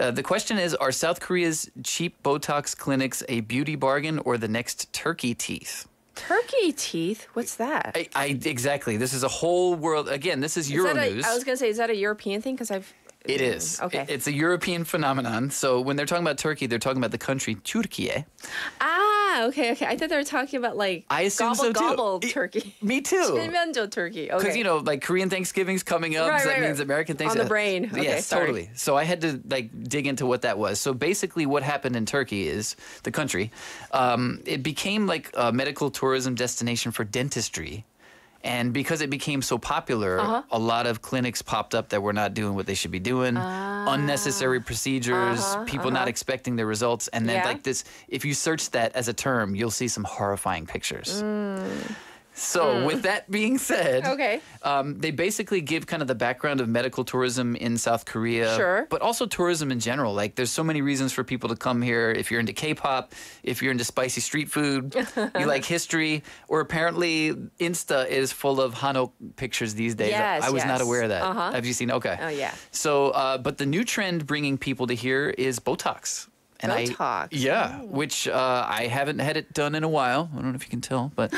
Uh, the question is: Are South Korea's cheap Botox clinics a beauty bargain or the next turkey teeth? Turkey teeth? What's that? I, I exactly. This is a whole world. Again, this is Is that Euronews. a, I was going to say, is that a European thing? Because I've. It is. Okay. It- It's a European phenomenon. So when they're talking about Turkey, they're talking about the country Turkey. Ah, okay, okay. I thought they were talking about like I assume gobble so, too. gobble turkey. Me too. Chilmyeonjo turkey. Okay. Because you know, like Korean Thanksgiving's coming up, Right, so that right, means. American On the brain. Okay, yes, sorry. totally. So I had to like dig into what that was. So basically, what happened in Turkey is the country, um, it became like a medical tourism destination for dentistry. And because it became so popular, Uh-huh. a lot of clinics popped up that were not doing what they should be doing. Unnecessary procedures, Uh-huh, people not uh-huh. expecting the results. And then, Yeah. like this, if you search that as a term, you'll see some horrifying pictures. Mm. So, Mm. with that being said, Okay. um, they basically give kind of the background of medical tourism in South Korea, Sure. but also tourism in general. Like, there's so many reasons for people to come here. If you're into K-pop, if you're into spicy street food, you like history, or apparently Insta is full of Hanok pictures these days. Yes, I was not aware of that. Uh-huh. Have you seen? Okay. Oh, yeah. So, uh, but the new trend bringing people to here is Botox. Botox. I, yeah, which uh, I haven't had it done in a while. I don't know if you can tell, but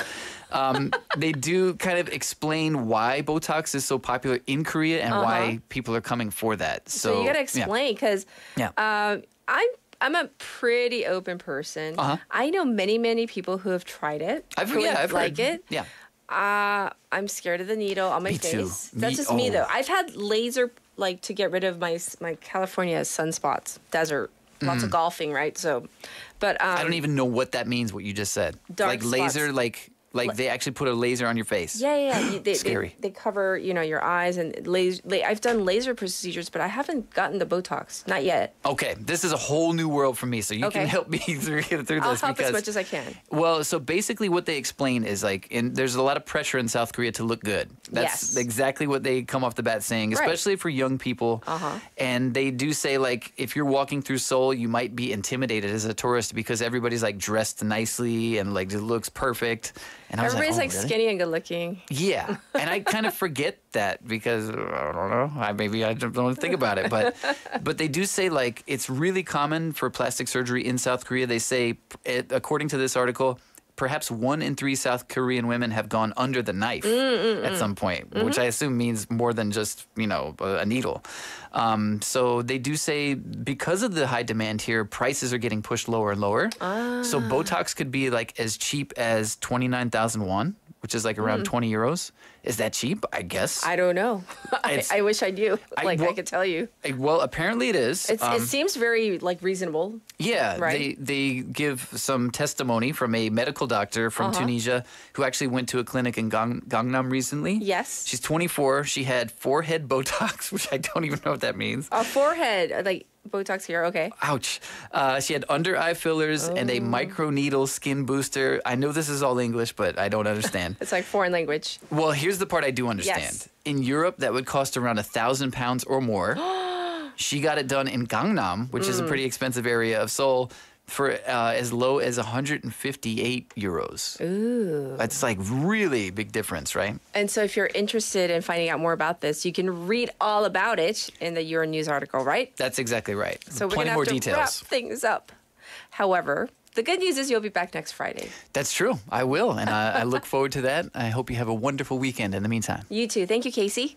um, they do kind of explain why Botox is so popular in Korea and Uh-huh. why people are coming for that. So, So, you got to explain because Yeah. um, I'm I'm a pretty open person. Uh-huh. I know many many people who have tried it. I've, who yeah, I've like heard. it. Yeah. Uh, I'm scared of the needle on my Me face. too. That's Me- just me oh. though. I've had laser like to get rid of my my California sunspots, desert, lots of Mhm. golfing, right? So, but um, I don't even know what that means. What you just said. Like laser, like Like they actually put a laser on your face. Yeah, yeah. yeah. They, Scary. They, they cover, you know, your eyes and laser. I've done laser procedures, but I haven't gotten the Botox. Not yet. Okay, this is a whole new world for me, so you Okay. can help me through through I'll help because as much as I can. Well, so basically, what they explain is like, in, there's a lot of pressure in South Korea to look good. That's Yes. exactly what they come off the bat saying, Right. especially for young people. Uh-huh. And they do say like, if you're walking through Seoul, you might be intimidated as a tourist because everybody's like dressed nicely and like it looks perfect. And I was Everybody's like, like, oh, really? skinny and good looking. Yeah, and I kind of forget that because uh, I don't know. I maybe I don't think about it, but but they do say like it's really common for plastic surgery in South Korea. They say, it, according to this article, perhaps one in three South Korean women have gone under the knife Mm, at some point, which Mhm. I assume means more than just you know a needle. Um, so they do say because of the high demand here, prices are getting pushed lower and lower. So Ah. Botox could be like as cheap as twenty nine thousand won, which is like around Mm. twenty euros. Is that cheap? I guess. I don't know. I, I wish I knew. I- Like I well- could tell you. Uh, Well, apparently it is. It's, Um, it seems very like reasonable. yeah, right? they they give some testimony from a medical doctor from Uh-huh. Tunisia who actually went to a clinic in Gang, Gangnam recently. Yes. She's 24. She had forehead Botox, which I don't even know what that means. A forehead, like Botox here. Okay. Ouch. Uh, she had under eye fillers and Oh. a micro needle skin booster. I know this is all English, but I don't understand. It's like foreign language. well, here's the part I do understand. Yes. In Europe, that would cost around a thousand pounds or more. she got it done in Gangnam, which is a Mm. pretty expensive area of Seoul, for uh, as low as 158 euros. Ooh. That's like really big difference, right? And so, if you're interested in finding out more about this, you can read all about it in the Euronews article, right? That's exactly right. So we're Plenty gonna have more to details. wrap things up. However, the good news is you'll be back next Friday. That's true. I will, and I, I look forward to that. I hope you have a wonderful weekend in the meantime. You too. Thank you, Casey.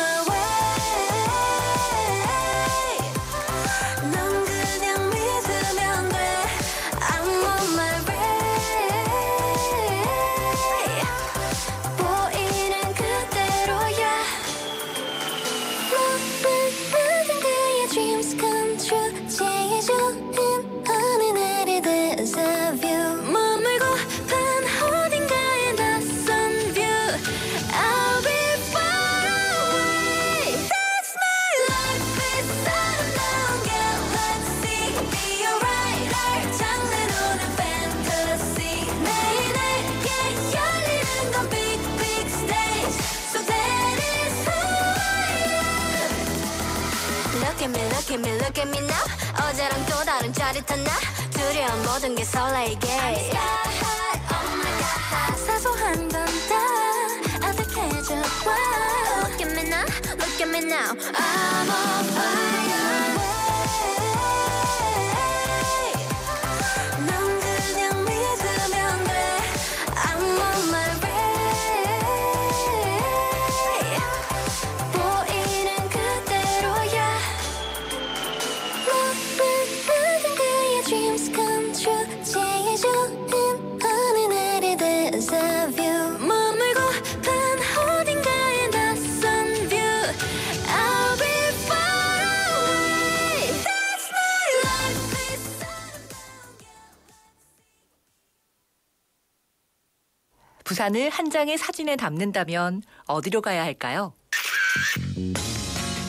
부산을 한 장의 사진에 담는다면 어디로 가야 할까요?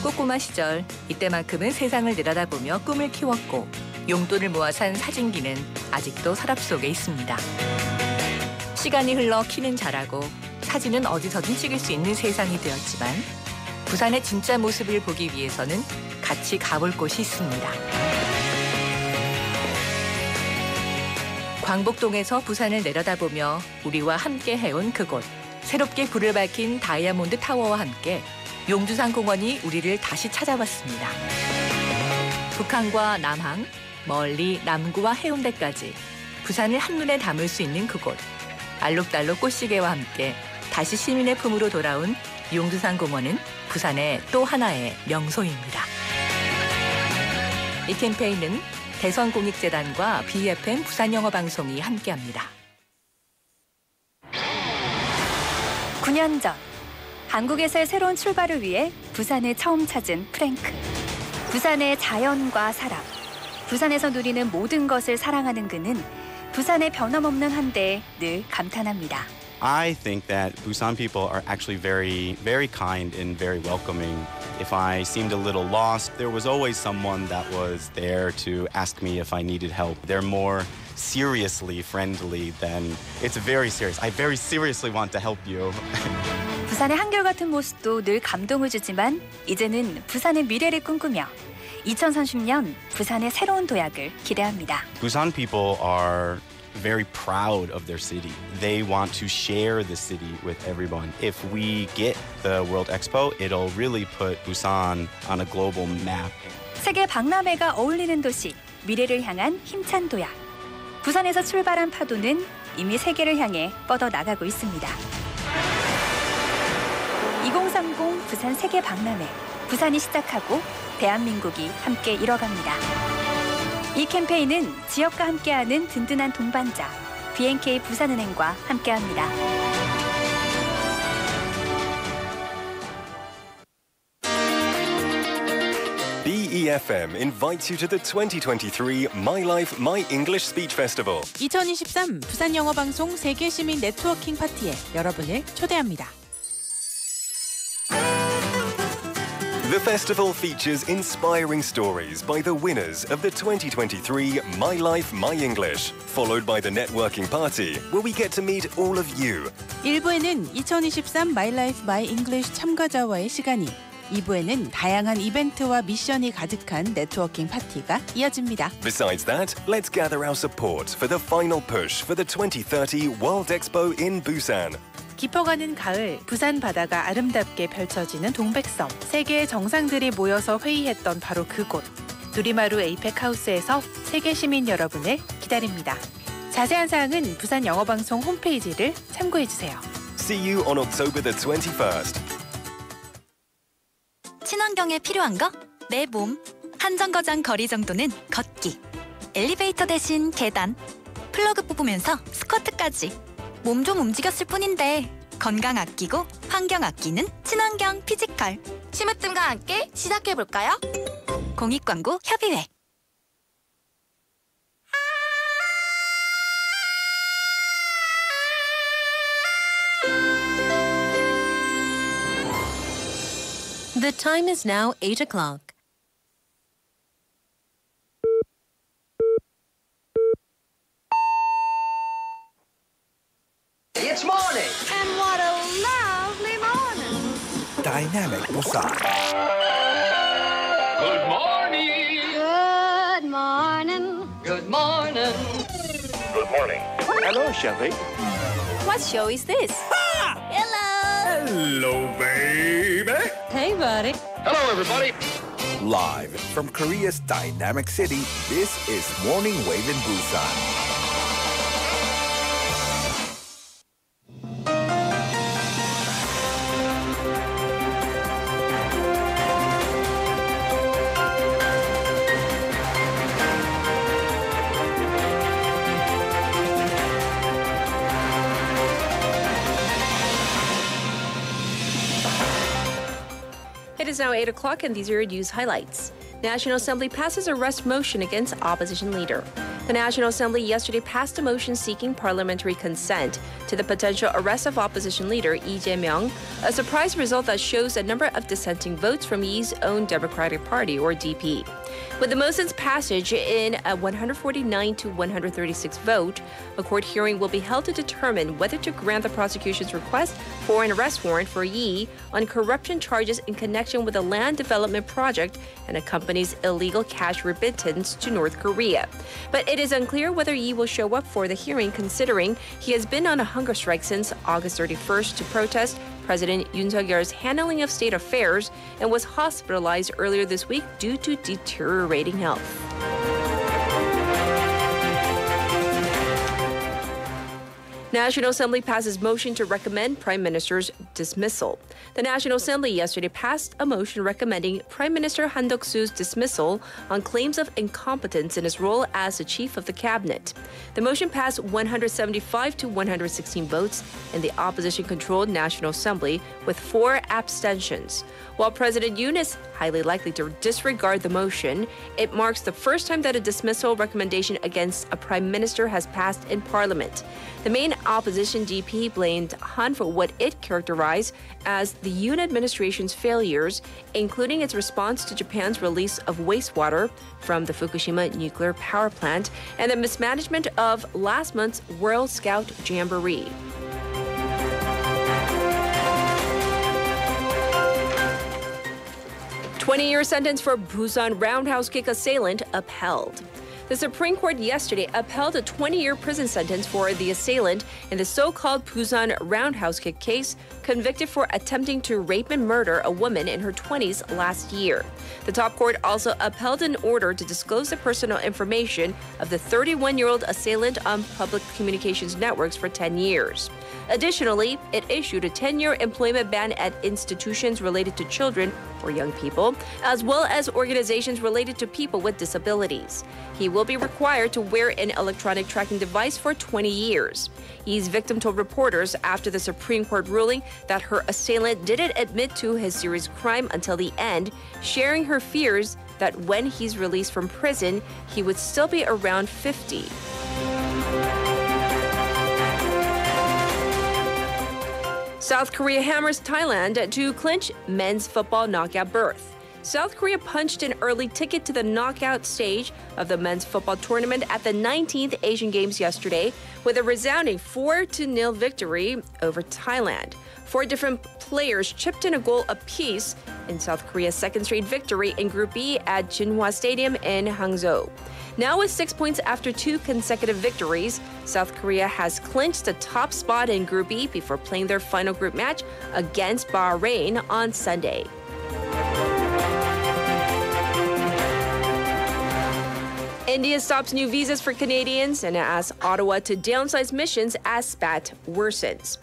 꼬꼬마 시절 이때만큼은 세상을 내려다보며 꿈을 키웠고 용돈을 모아 산 사진기는 아직도 서랍 속에 있습니다. 시간이 흘러 키는 자라고 사진은 어디서든 찍을 수 있는 세상이 되었지만 부산의 진짜 모습을 보기 위해서는 같이 가볼 곳이 있습니다. 광복동에서 부산을 내려다보며 우리와 함께 해온 그곳. 새롭게 불을 밝힌 다이아몬드 타워와 함께 용두산 공원이 우리를 다시 찾아왔습니다. 북한과 남항, 멀리 남구와 해운대까지 부산을 한눈에 담을 수 있는 그곳. 알록달록 꽃시계와 함께 다시 시민의 품으로 돌아온 용두산 공원은 부산의 또 하나의 명소입니다. 이 캠페인은 대선공익재단과 BFM 부산영어방송이 함께합니다. 9년 전 한국에서의 새로운 출발을 위해 부산을 처음 찾은 프랭크. 부산의 자연과 사람, 부산에서 누리는 모든 것을 사랑하는 그는 부산의 변함없는 한대에 늘 감탄합니다. I think that Busan people are actually very, very kind and very welcoming. If I seemed a little lost, there was always someone that was there to ask me if I needed help. They're more seriously friendly than it's very serious. I very seriously want to help you. 부산의 한결같은 모습도 늘 감동을 주지만 이제는 부산의 미래를 꿈꾸며 2030년 부산의 새로운 도약을 기대합니다. Busan people are very proud of their city. They want to share the city with everyone. If we get the World Expo, it'll really put Busan on a global map. 세계 박람회가 어울리는 도시, 미래를 향한 힘찬 도약. 부산에서 출발한 파도는 이미 세계를 향해 뻗어 나가고 있습니다. 2030 부산 세계 박람회. 부산이 시작하고 대한민국이 함께 이뤄갑니다. 이 캠페인은 지역과 함께하는 든든한 동반자 BNK 부산은행과 함께합니다. BEFM invites you to the 2023 My Life, My English Speech Festival. 2023 부산 영어 방송 세계 시민 네트워킹 파티에 여러분을 초대합니다. The festival features inspiring stories by the winners of the 2023 My Life, My English, followed by the networking party, where we get to meet all of you. 1부에는 2023 My Life My English 참가자와의 시간이 2부에는 다양한 이벤트와 미션이 가득한 네트워킹 파티가 이어집니다. Besides that, let's gather our support for the final push for the 2030 World Expo in Busan. 깊어가는 가을 부산 바다가 아름답게 펼쳐지는 동백섬 세계의 정상들이 모여서 회의했던 바로 그곳 누리마루 에이펙 하우스에서 세계 시민 여러분을 기다립니다. 자세한 사항은 부산 영어 방송 홈페이지를 참고해 주세요. See you on October the 21st. 친환경에 필요한 거? 내 몸. 한 정거장 거리 정도는 걷기. 엘리베이터 대신 계단. 플러그 뽑으면서 스쿼트까지. 몸 좀 움직였을 뿐인데 건강 아끼고 환경 아끼는 친환경 피지컬. 심으뜸과 함께 시작해볼까요? 공익광고 협의회. The time is now 8 o'clock. It's morning. And what a lovely morning. Dynamic Busan. Good morning. Good morning. Good morning. Good morning. Hello, Shelly. What show is this? Hello. Hello, baby. Hey, buddy. Hello, everybody. Live from Korea's dynamic city, this is Morning Wave in Busan. Is now 8 o'clock, and these are your news highlights. National Assembly passes arrest motion against opposition leader. The National Assembly yesterday passed a motion seeking parliamentary consent to the potential arrest of opposition leader Lee Jae-myung, a surprise result that shows a number of dissenting votes from Lee's own Democratic Party, or DP. With the motion's passage in a 149 to 136 vote, a court hearing will be held to determine whether to grant the prosecution's request for an arrest warrant for Yi on corruption charges in connection with a land development project and a company's illegal cash remittance to North Korea. But it is unclear whether Yi will show up for the hearing considering he has been on a hunger strike since August 31st to protest President Yoon Suk-yeol's handling of state affairs and was hospitalized earlier this week due to deteriorating health. National Assembly passes motion to recommend Prime Minister's dismissal. The National Assembly yesterday passed a motion recommending Prime Minister Han Duck-soo's dismissal on claims of incompetence in his role as the chief of the cabinet. The motion passed 175 to 116 votes in the opposition-controlled National Assembly with four abstentions. While President Yoon is highly likely to disregard the motion, it marks the first time that a dismissal recommendation against a prime minister has passed in parliament. The main opposition DP blamed Han for what it characterized as the Yoon administration's failures, including its response to Japan's release of wastewater from the Fukushima nuclear power plant and the mismanagement of last month's World Scout Jamboree. 20 year sentence for Busan roundhouse kick assailant upheld. The Supreme Court yesterday upheld a 20 year prison sentence for the assailant in the so called Busan roundhouse kick case, convicted for attempting to rape and murder a woman in her 20s last year. The top court also upheld an order to disclose the personal information of the 31 year old assailant on public communications networks for 10 years. Additionally, it issued a 10 year employment ban at institutions related to children or young people, as well as organizations related to people with disabilities. He will be required to wear an electronic tracking device for 20 years. Ye's victim told reporters after the Supreme Court ruling that her assailant didn't admit to his serious crime until the end, sharing her fears that when he's released from prison, he would still be around 50. South Korea hammers Thailand to clinch men's football knockout berth. South Korea punched an early ticket to the knockout stage of the men's football tournament at the 19th Asian Games yesterday with a resounding 4 0 victory over Thailand. Four different players chipped in a goal apiece in South Korea's second straight victory in Group B at Jinhua Stadium in Hangzhou. Now, with six points after two consecutive victories, South Korea has clinched the top spot in Group E before playing their final group match against Bahrain on Sunday. India stops new visas for Canadians and asks Ottawa to downsize missions as spat worsens.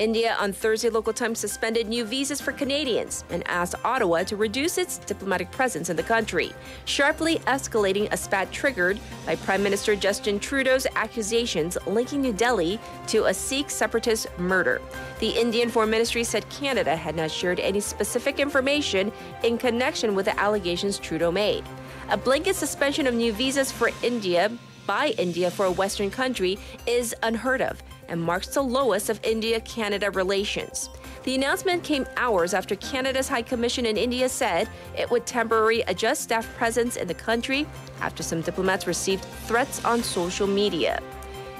India on Thursday local time suspended new visas for Canadians and asked Ottawa to reduce its diplomatic presence in the country, sharply escalating a spat triggered by Prime Minister Justin Trudeau's accusations linking New Delhi to a Sikh separatist murder. The Indian Foreign Ministry said Canada had not shared any specific information in connection with the allegations Trudeau made. A blanket suspension of new visas for India by India for a Western country is unheard of and marks the lowest of India Canada relations. The announcement came hours after Canada's High Commission in India said it would temporarily adjust staff presence in the country after some diplomats received threats on social media.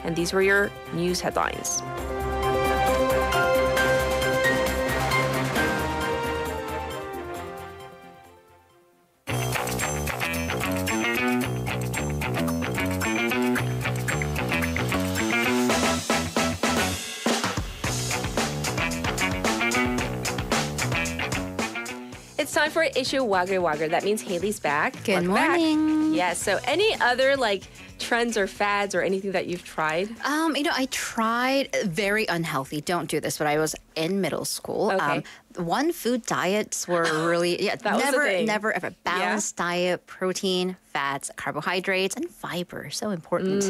And these were your news headlines. Time for issue Wagger Wagger. That means Haley's back. Good Welcome back. morning. Yes. so, any other like trends or fads or anything that you've tried? Um, you know, I tried very unhealthy. Don't do this, but I was in middle school. Okay. Um, one food diets were really yeah That was the never never ever balanced diet protein fats carbohydrates and fiber so important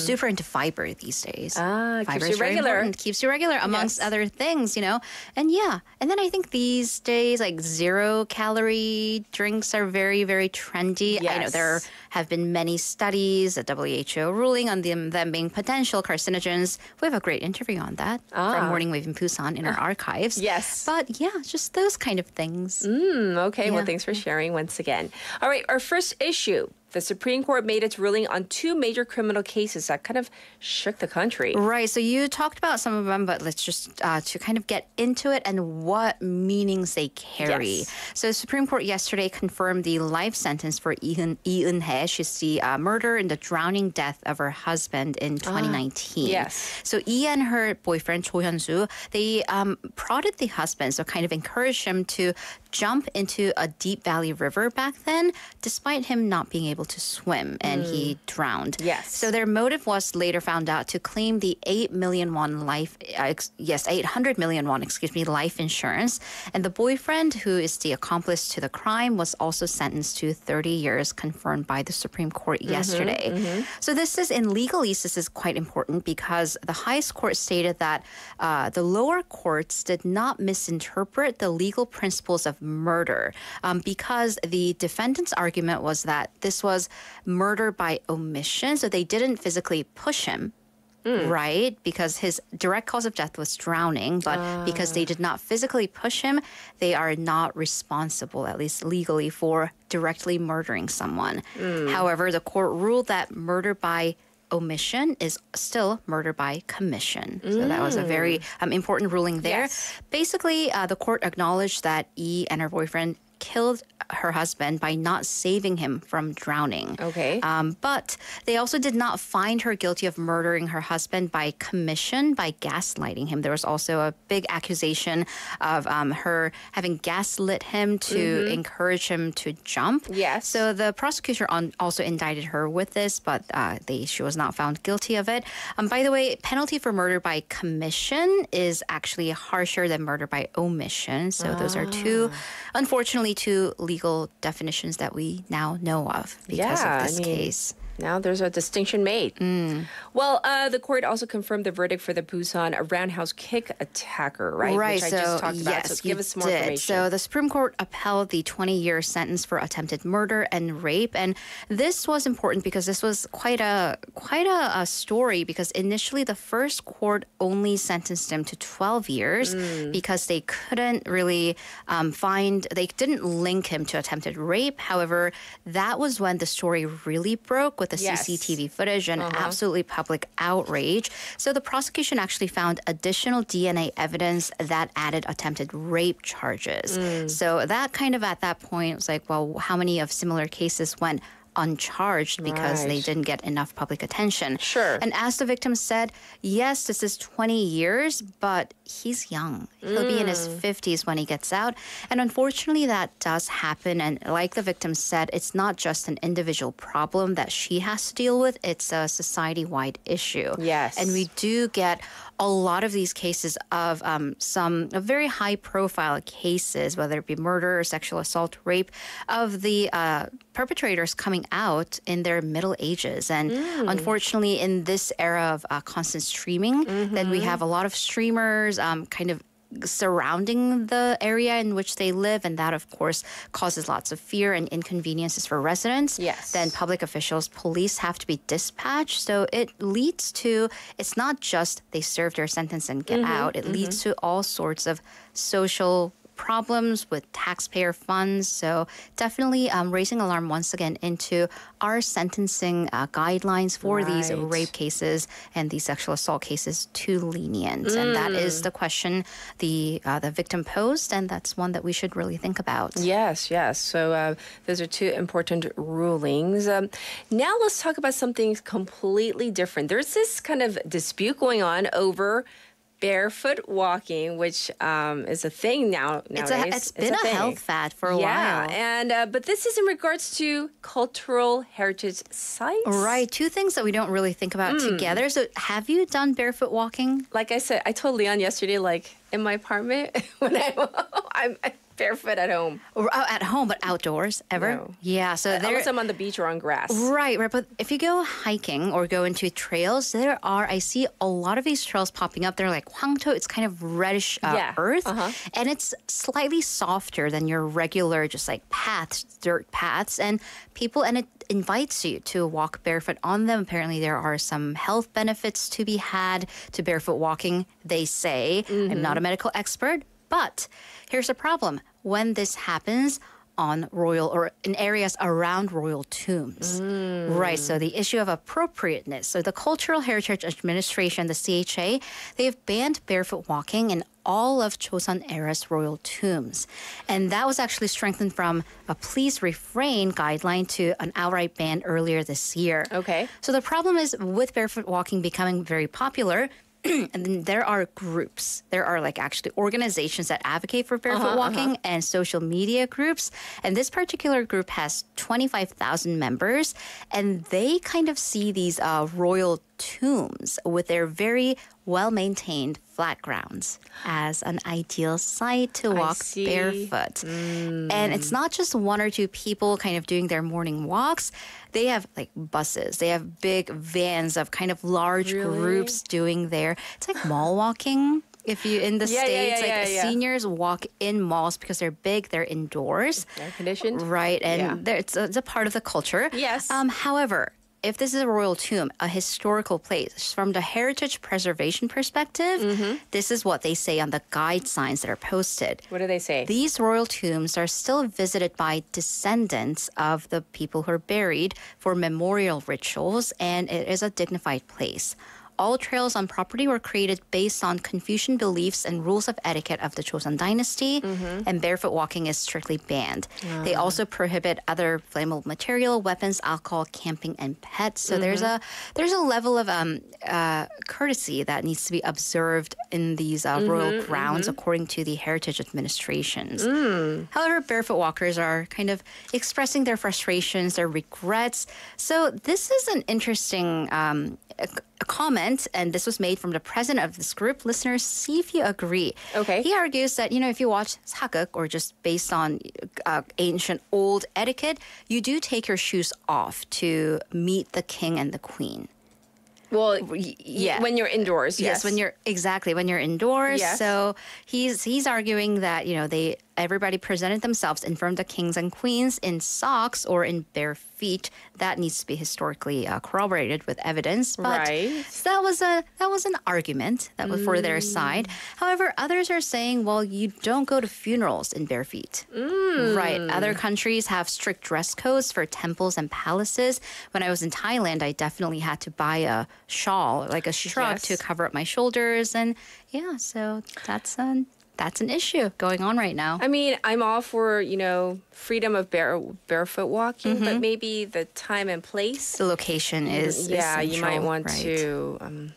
super into fiber these days Mm. Ah, keeps you regular. important. keeps you regular amongst Yes. other things you know and yeah and then I think these days like zero calorie drinks are very very trendy I know there have been many studies a WHO ruling on them, them being potential carcinogens we have a great interview on that Ah. from Morning Wave in Busan in our archives Yes. but yeah, just those kind of things. Mm, okay, well, thanks for sharing once again. All right, our first issue. The Supreme Court made its ruling on two major criminal cases that kind of shook the country. Right. So you talked about some of them, but let's just uh, to kind of get into it and what meanings they carry. Yes. So the Supreme Court yesterday confirmed the life sentence for Lee Eun- Lee Eun-hye. She's the uh, murder and the drowning death of her husband in 2019. yes. So Lee and her boyfriend Cho Hyun-soo, they um, prodded the husband, so kind of encouraged him to jump into a deep valley river back then, despite him not being able to swim and he drowned. Yes. So their motive was later found out to claim the 8 million won life, uh, yes, 800 million won, excuse me, life insurance. And the boyfriend, who is the accomplice to the crime, was also sentenced to 30 years, confirmed by the Supreme Court yesterday. mhm. So this is in legalese. This is quite important because the highest court stated that uh, the lower courts did not misinterpret the legal principles of murder um, because the defendant's argument was that this was murder by omission, so they didn't physically push him. Right, because his direct cause of death was drowning, but because they did not physically push him, they are not responsible, at least legally, for directly murdering someone. Mm. However, the court ruled that murder by omission is still murder by commission. So that was a very um, important ruling there. Basically, uh, the court acknowledged that E and her boyfriend killed her husband by not saving him from drowning. Okay. Um, but they also did not find her guilty of murdering her husband by commission, by gaslighting him. There was also a big accusation of um, her having gaslit him to Mhm. encourage him to jump. Yes. So the prosecutor on, also indicted her with this, but uh, they, she was not found guilty of it. Um, by the way, penalty for murder by commission is actually harsher than murder by omission. So those are two, unfortunately, two legal definitions that we now know of because Yeah, of this mean, case. Now there's a distinction made. Well, uh, the court also confirmed the verdict for the Busan roundhouse kick attacker, right? Right. Which so I just talked about. yes, so give us more did. information. So the Supreme Court upheld the 20-year sentence for attempted murder and rape, and this was important because this was quite a quite a, a story. Because initially, the first court only sentenced him to 12 years Mm. because they couldn't really um, find they didn't link him to attempted rape. However, that was when the story really broke with the Yes. CCTV footage and Uh-huh. absolutely public outrage. So the prosecution actually found additional DNA evidence that added attempted rape charges. Mm. So that kind of at that point was like, well, how many of similar cases went uncharged because they didn't get enough public attention? Sure. And as the victim said, yes, this is 20 years, but he's young. He'll be in his Mm. 50s when he gets out. And unfortunately, that does happen. And like the victim said, it's not just an individual problem that she has to deal with, it's a society wide issue. Yes. And we do get a lot of these cases of um, some very high profile cases, whether it be murder or sexual assault, rape, of the uh, perpetrators coming out in their middle ages. And Mm. unfortunately, in this era of uh, constant streaming, then we Mhm. have a lot of streamers um, kind of surrounding the area in which they live and that of course causes lots of fear and inconveniences for residents. Yes. then public officials police have to be dispatched. So it leads to it's not just they serve their sentence and get Mhm, out. It leads to all sorts of social problems with taxpayer funds so definitely um, raising alarm once again into our sentencing uh, guidelines for these rape cases and these sexual assault cases too lenient and that is Mm. the question the uh, the victim posed and that's one that we should really think about Yes, yes. So uh, those are two important rulings. Um, now let's talk about something completely different. There's this kind of dispute going on over barefoot walking, which um, is a thing now. It's a- Nowadays. it's been a thing. health fad for a yeah, while. and uh, but this is in regards to cultural heritage sites. Right, two things that we don't really think about Mm. together. So, have you done barefoot walking? Like I said, I told Leon yesterday, like in my apartment when I, I'm barefoot at home. Or uh, at home, but outdoors ever? No. Yeah, so there. Unless I'm on the beach or on grass. Right, right. But if you go hiking or go into trails, there are, I see a lot of these trails popping up. They're like Hwangto. it's kind of reddish uh, Yeah, earth. uh-huh. And it's slightly softer than your regular, just like paths, dirt paths. And people, and it invites you to walk barefoot on them. Apparently, there are some health benefits to be had to barefoot walking, they say. I'm not a medical expert, but here's the problem. When this happens, on royal or in areas around royal tombs. Hmm. Right. So the issue of appropriateness. So the Cultural Heritage Administration, the CHA, they've banned barefoot walking in all of Joseon era's royal tombs. And that was actually strengthened from a please refrain guideline to an outright ban earlier this year. Okay. So the problem is with barefoot walking becoming very popular, and then there are groups. There are like actually organizations that advocate for barefoot Uh-huh, walking uh-huh. and social media groups. And this particular group has 25,000 members. And they kind of see these uh, royal tombs with their very well maintained flat grounds as an ideal site to walk barefoot. And it's not just one or two people kind of doing their morning walks. They have like buses, they have big vans of kind of large Really? groups doing their, it's like mall walking. If you in the Yeah, states, yeah, like yeah, yeah. seniors walk in malls because they're big, they're indoors, Air conditioned. right? And it's, a, it's a part of the culture. Yes. Um, however, if this is a royal tomb, a historical place, from the heritage preservation perspective, Mm-hmm. this is what they say on the guide signs that are posted. What do they say? These royal tombs are still visited by descendants of the people who are buried for memorial rituals, and it is a dignified place. All trails on property were created based on Confucian beliefs and rules of etiquette of the Joseon dynasty, and barefoot walking is strictly banned. They Ah. also prohibit other flammable material, weapons, alcohol, camping, and pets. So there's a there's a level of um, uh, courtesy that needs to be observed in these uh, royal Mhm, grounds, mhm. according to the heritage administrations. Mm. However, barefoot walkers are kind of expressing their frustrations, their regrets. So this is an interesting um, a, a comment, and this was made from the president of this group. Listeners, see if you agree. Okay. He argues that you know if you watch 사극 or just based on uh, ancient old etiquette, you do take your shoes off to meet the king and the queen. Well, yeah. when you're indoors, yes. Yes, when you're exactly when you're indoors. Yes. So he's he's arguing that you know they everybody presented themselves in front of the kings and queens in socks or in bare feet. That needs to be historically uh, corroborated with evidence. But Right. so that was a that was an argument that was for their Mm. side. However, others are saying, well, you don't go to funerals in bare feet. Mm. Right. Other countries have strict dress codes for temples and palaces. When I was in Thailand, I definitely had to buy a shawl, like a shrug, Yes. to cover up my shoulders, and yeah, so that's an that's an issue going on right now. I mean, I'm all for you know freedom of bare barefoot walking, but Mhm. maybe the time and place, The location is yeah, you might want right. to um,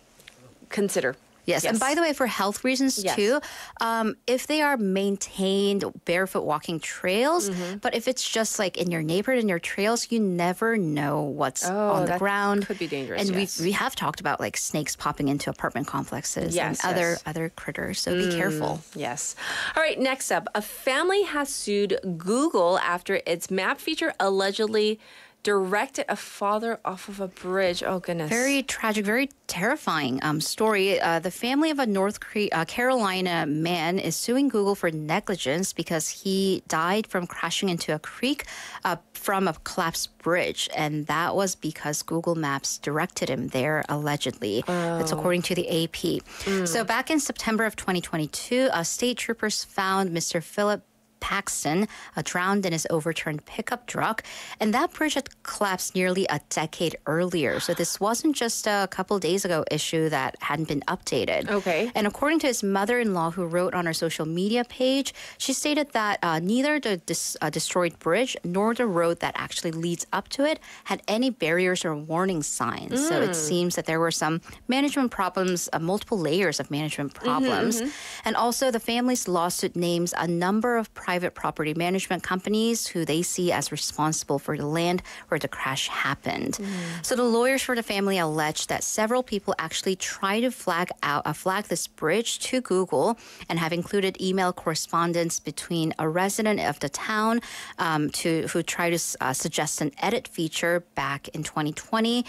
consider. Yes. and by the way, for health reasons Yes. too, um, if they are maintained barefoot walking trails, Mm-hmm. but if it's just like in your neighborhood and your trails, you never know what's Oh, on the ground. could be dangerous, And yes. we we have talked about like snakes popping into apartment complexes Yes, and other other critters. So be Mm, careful. Yes. All right, next up. A family has sued Google after its map feature allegedly directed a father off of a bridge. Oh, goodness. Very tragic, very terrifying um, story. Uh, the family of a North Cre- uh, Carolina man is suing Google for negligence because he died from crashing into a creek uh, from a collapsed bridge. And that was because Google Maps directed him there, allegedly. That's Oh. according to the AP. So back in September of 2022, uh, state troopers found Mr. Philip Paxson drowned in his overturned pickup truck. And that bridge had collapsed nearly a decade earlier. So this wasn't just a couple days ago issue that hadn't been updated. Okay. And according to his mother in law, who wrote on her social media page, she stated that uh, neither the dis- uh, destroyed bridge nor the road that actually leads up to it had any barriers or warning signs. So it Mm. seems that there were some management problems, uh, multiple layers of management problems. mhm. And also, the family's lawsuit names a number of private property management companies who they see as responsible for the land where the crash happened. So the lawyers for the family allege that several people actually tried to flag out uh, flag this bridge to Google and have included email correspondence between a resident of the town um, to who tried to uh, suggest an edit feature back in 2020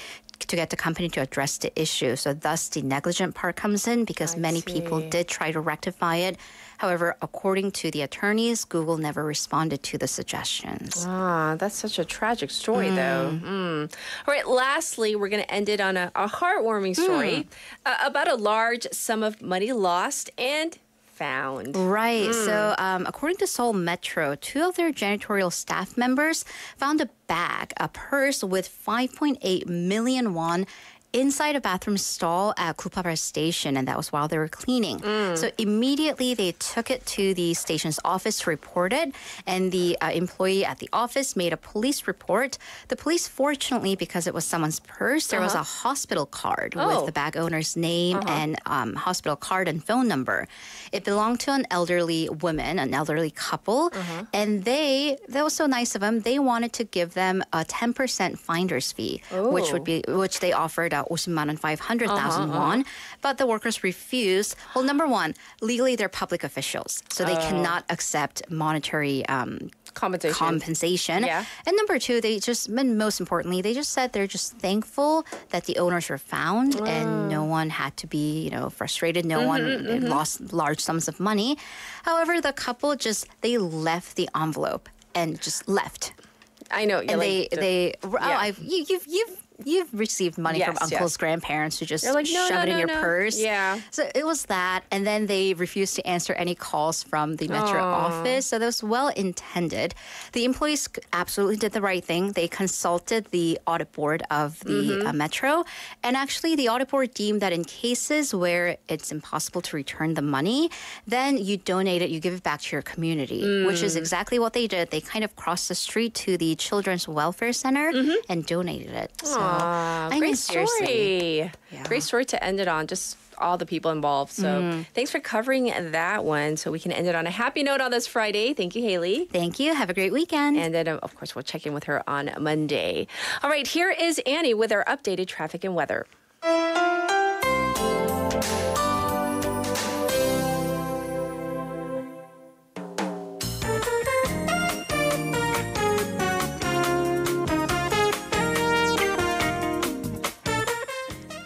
to get the company to address the issue. So thus the negligent part comes in because many people did try to rectify it. However, according to the attorneys, Google never responded to the suggestions. Ah, that's such a tragic story, though. Mm. All right, lastly, we're going to end it on a, a heartwarming story uh, about a large sum of money lost and found. Right. Mm. So, um, according to Seoul Metro, two of their janitorial staff members found a bag, a purse with 5.8 million won inside a bathroom stall at Gupabal station, and that was while they were cleaning. So immediately they took it to the station's office to report it, and the uh, employee at the office made a police report. The police, fortunately, because it was someone's purse, there was Uh-huh. a hospital card Oh. with the bag owner's name Uh-huh. and um, hospital card and phone number. It belonged to an elderly woman, an elderly couple, Uh-huh. and they that was so nice of them. They wanted to give them a 10% finder's fee, which would be which they offered uh, 50만 원, 500,000 Uh-huh, won, but the workers refused. Well, number one, legally they're public officials, so they Oh. cannot accept monetary um, Compensation. compensation. Yeah. And number two, they just, and most importantly, they just said they're just thankful that the owners were found and no one had to be, you know, frustrated. No one Mhm, mhm. lost large sums of money. However, the couple just, they left the envelope and just left. I know. yeah, And like they, they, oh, yeah. I've, you, you've, you've, you've received money from uncles, yes. grandparents who just They're like, "No, shove no, it in no, your no." purse. Yeah. So it was that, and then they refused to answer any calls from the Metro Aw. office. So that was well intended. The employees absolutely did the right thing. They consulted the audit board of the Mhm. uh, Metro, and actually the audit board deemed that in cases where it's impossible to return the money, then you donate it, you give it back to your community, which is Mm. exactly what they did. They kind of crossed the street to the Children's Welfare Center and donated it. So Aw, I great mean, story. Great story to end it on. Just all the people involved. So Mm. thanks for covering that one. So we can end it on a happy note on this Friday. Thank you, Haley. Thank you. Have a great weekend. And then, of course, we'll check in with her on Monday. All right, here is Annie with our updated traffic and weather.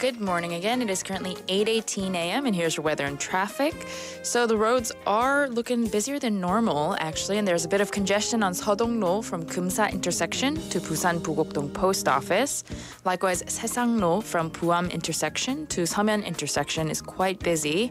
Good morning again. It is currently 8:18 a.m. and here's your weather and traffic. So the roads are looking busier than normal actually, and there's a bit of congestion on Seodongno from Kumsa intersection to Busan Bugokdong post office. Likewise, Saesangno from Puam intersection to Seomyeon intersection is quite busy.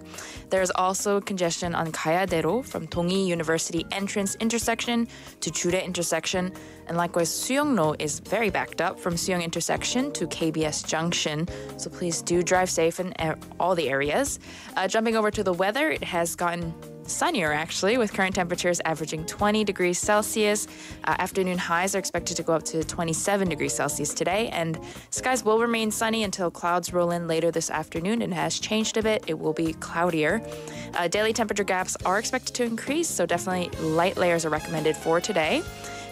There's also congestion on Gayadaero from Dongeui University entrance intersection to Jurye intersection. And likewise, Suyongno is very backed up from Suyong intersection to KBS junction. So please do drive safe in all the areas. Uh, jumping over to the weather, it has gotten sunnier actually, with current temperatures averaging 20 degrees Celsius. Uh, afternoon highs are expected to go up to 27 degrees Celsius today, and skies will remain sunny until clouds roll in later this afternoon. It has changed a bit, it will be cloudier. Uh, daily temperature gaps are expected to increase, so definitely light layers are recommended for today.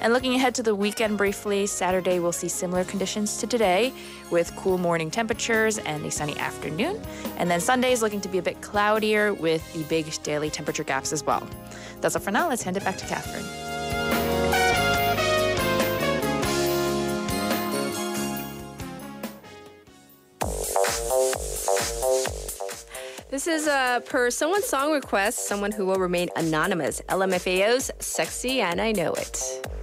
And looking ahead to the weekend briefly, Saturday we'll see similar conditions to today with cool morning temperatures and a sunny afternoon. And then Sunday is looking to be a bit cloudier with the big daily temperature gaps as well. That's all for now. Let's hand it back to Catherine. This is uh, per someone's song request, someone who will remain anonymous. LMFAO's Sexy and I Know It.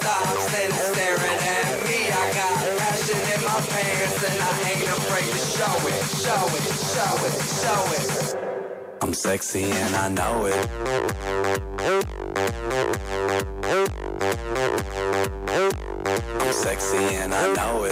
staring at me. I got passion in my pants and I ain't afraid to show it, show it, show it, show it. I'm sexy and I know it. I'm sexy and I know it.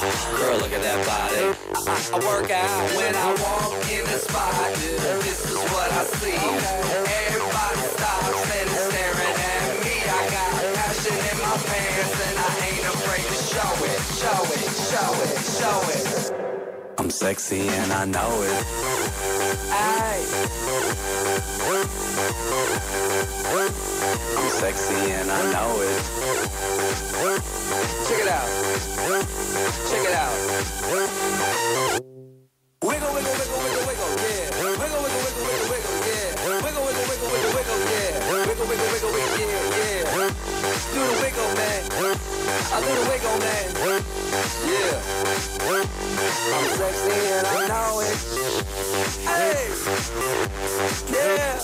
Girl, look at that body. I, I work out when I walk in the spot. This is what I see. Everybody stops and is staring at me. I got passion in my pants and I ain't afraid to show it, show it, show it, show it. I'm sexy and I know it. I'm sexy and I know it. Check it out. Check it out. Wiggle, wiggle, wiggle, wiggle, wiggle, yeah. Wiggle, wiggle, wiggle, wiggle, wiggle, yeah. Wiggle, wiggle, wiggle, wiggle, wiggle, yeah. Wiggle, wiggle, wiggle, wiggle, yeah, yeah. Do the wiggle, man. I do the wiggle, man. Yeah. I'm sexy and I know it. Hey. Yeah.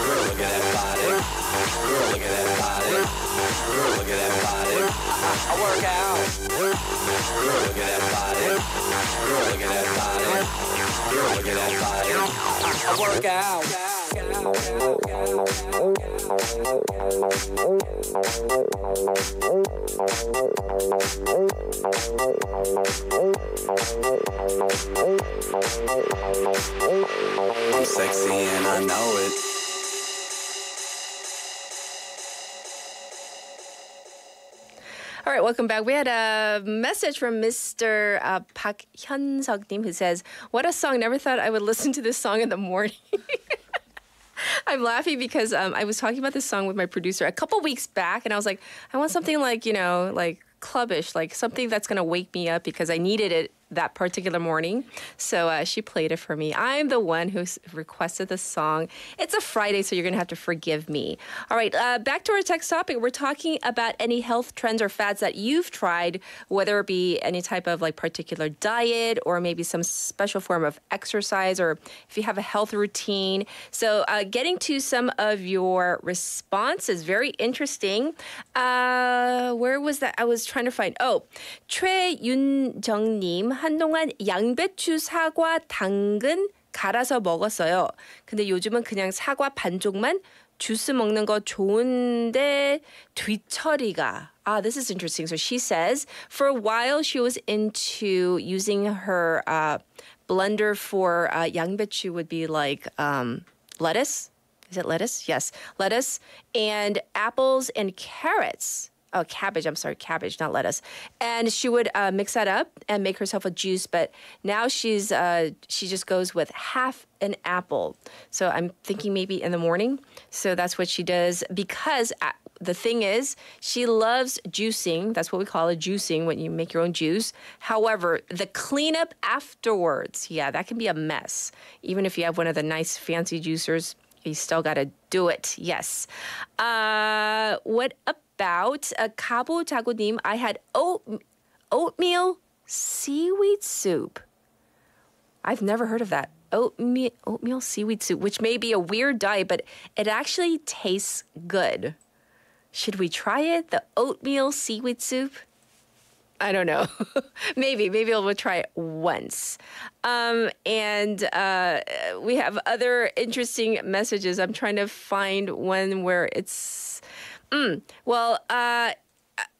Girl, look at that body. Girl, look at that body. Girl, look at that body. I, work out. Girl, look at that body. Girl, look at that body. I work out. I'm sexy and I know it. All right, welcome back. We had a message from Mr. Uh, Park Hyun Nim who says, "What a song! Never thought I would listen to this song in the morning." I'm laughing because um, I was talking about this song with my producer a couple weeks back, and I was like, I want something like you know, like clubbish, like something that's gonna wake me up because I needed it that particular morning. So uh, she played it for me. I'm the one who requested the song. It's a Friday, so you're gonna have to forgive me. All right, uh, back to our text topic. We're talking about any health trends or fads that you've tried, whether it be any type of like particular diet or maybe some special form of exercise, or if you have a health routine. So, uh, getting to some of your responses, very interesting. Uh, where was that? I was trying to find. Oh, 최윤정님 한동안 양배추, 사과, 당근 갈아서 먹었어요. 근데 요즘은 그냥 사과 반쪽만 주스 먹는 거 좋은데 뒤처리가 Ah, this is interesting. So she says for a while she was into using her uh, blender for uh, 양배추 would be like um, lettuce. Is it lettuce? Yes, lettuce and apples and carrots. Oh, cabbage. I'm sorry, cabbage, not lettuce. And she would uh, mix that up and make herself a juice. But now she's uh, she just goes with half an apple. So I'm thinking maybe in the morning. So that's what she does because. uh, the thing is, she loves juicing. That's what we call it, juicing, when you make your own juice. However, the cleanup afterwards, yeah, that can be a mess. Even if you have one of the nice fancy juicers, you still got to do it. Yes. Uh, what about uh, Cabo Tagonim? I had oat, oatmeal seaweed soup. I've never heard of that. Oatmeal, oatmeal seaweed soup, which may be a weird diet, but it actually tastes good. Should we try it? The oatmeal seaweed soup? I don't know. maybe, maybe we'll try it once. Um, and uh, we have other interesting messages. I'm trying to find one where it's. Mm, well, uh,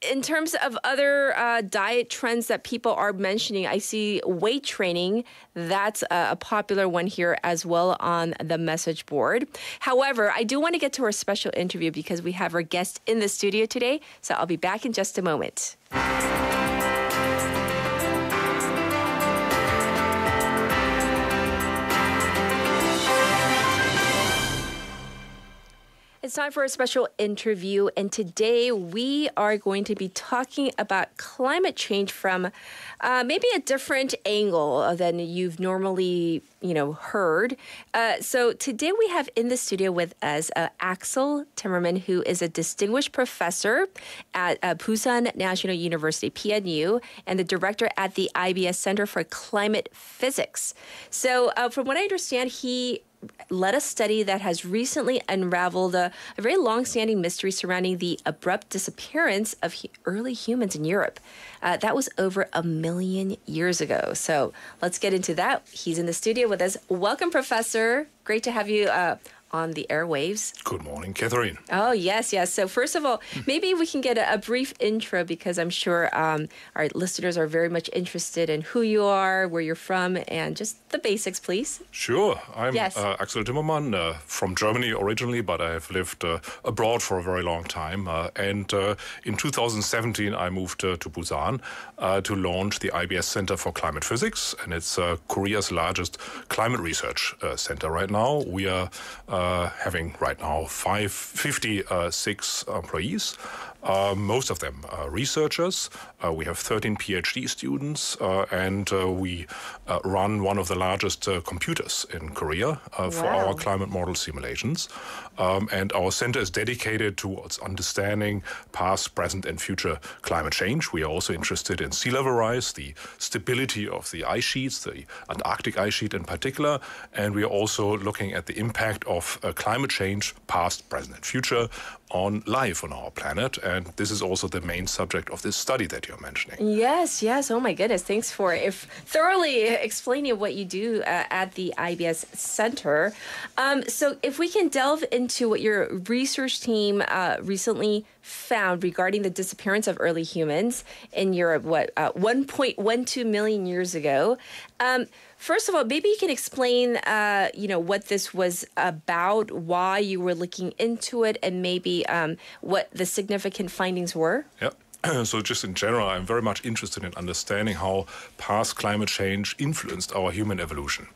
in terms of other uh, diet trends that people are mentioning, I see weight training. That's a, a popular one here as well on the message board. However, I do want to get to our special interview because we have our guest in the studio today. So I'll be back in just a moment. It's time for a special interview, and today we are going to be talking about climate change from uh, maybe a different angle than you've normally, you know, heard. Uh, so today we have in the studio with us uh, Axel Timmermann, who is a distinguished professor at uh, Pusan National University (PNU) and the director at the IBS Center for Climate Physics. So, uh, from what I understand, he led a study that has recently unraveled a, a very long-standing mystery surrounding the abrupt disappearance of hu- early humans in Europe. Uh, that was over a million years ago. So let's get into that. He's in the studio with us. Welcome, Professor. Great to have you uh, on the airwaves. Good morning, Catherine. Oh, yes, yes. So, first of all, maybe we can get a, a brief intro because I'm sure um, our listeners are very much interested in who you are, where you're from, and just the basics, please. Sure. I'm Yes. uh, Axel Timmermann uh, from Germany originally, but I have lived uh, abroad for a very long time. Uh, and uh, in 2017, I moved uh, to Busan uh, to launch the IBS Center for Climate Physics. And it's uh, Korea's largest climate research uh, center right now. We are uh, Uh, having right now five, 56 uh, employees. Uh, most of them uh, researchers. Uh, we have 13 PhD students, uh, and uh, we uh, run one of the largest uh, computers in Korea uh, for our climate model simulations. Um, and our center is dedicated towards understanding past, present, and future climate change. We are also interested in sea level rise, the stability of the ice sheets, the Antarctic ice sheet in particular, and we are also looking at the impact of uh, climate change, past, present, and future, on life on our planet. And this is also the main subject of this study that you're mentioning. Yes, yes. Oh my goodness. Thanks for if thoroughly explaining what you do uh, at the IBS Center. Um, so, if we can delve into what your research team uh, recently found regarding the disappearance of early humans in Europe, what uh, 1.12 million years ago. Um, First of all, maybe you can explain, uh, you know, what this was about, why you were looking into it, and maybe um, what the significant findings were. Yeah. So, just in general, I'm very much interested in understanding how past climate change influenced our human evolution.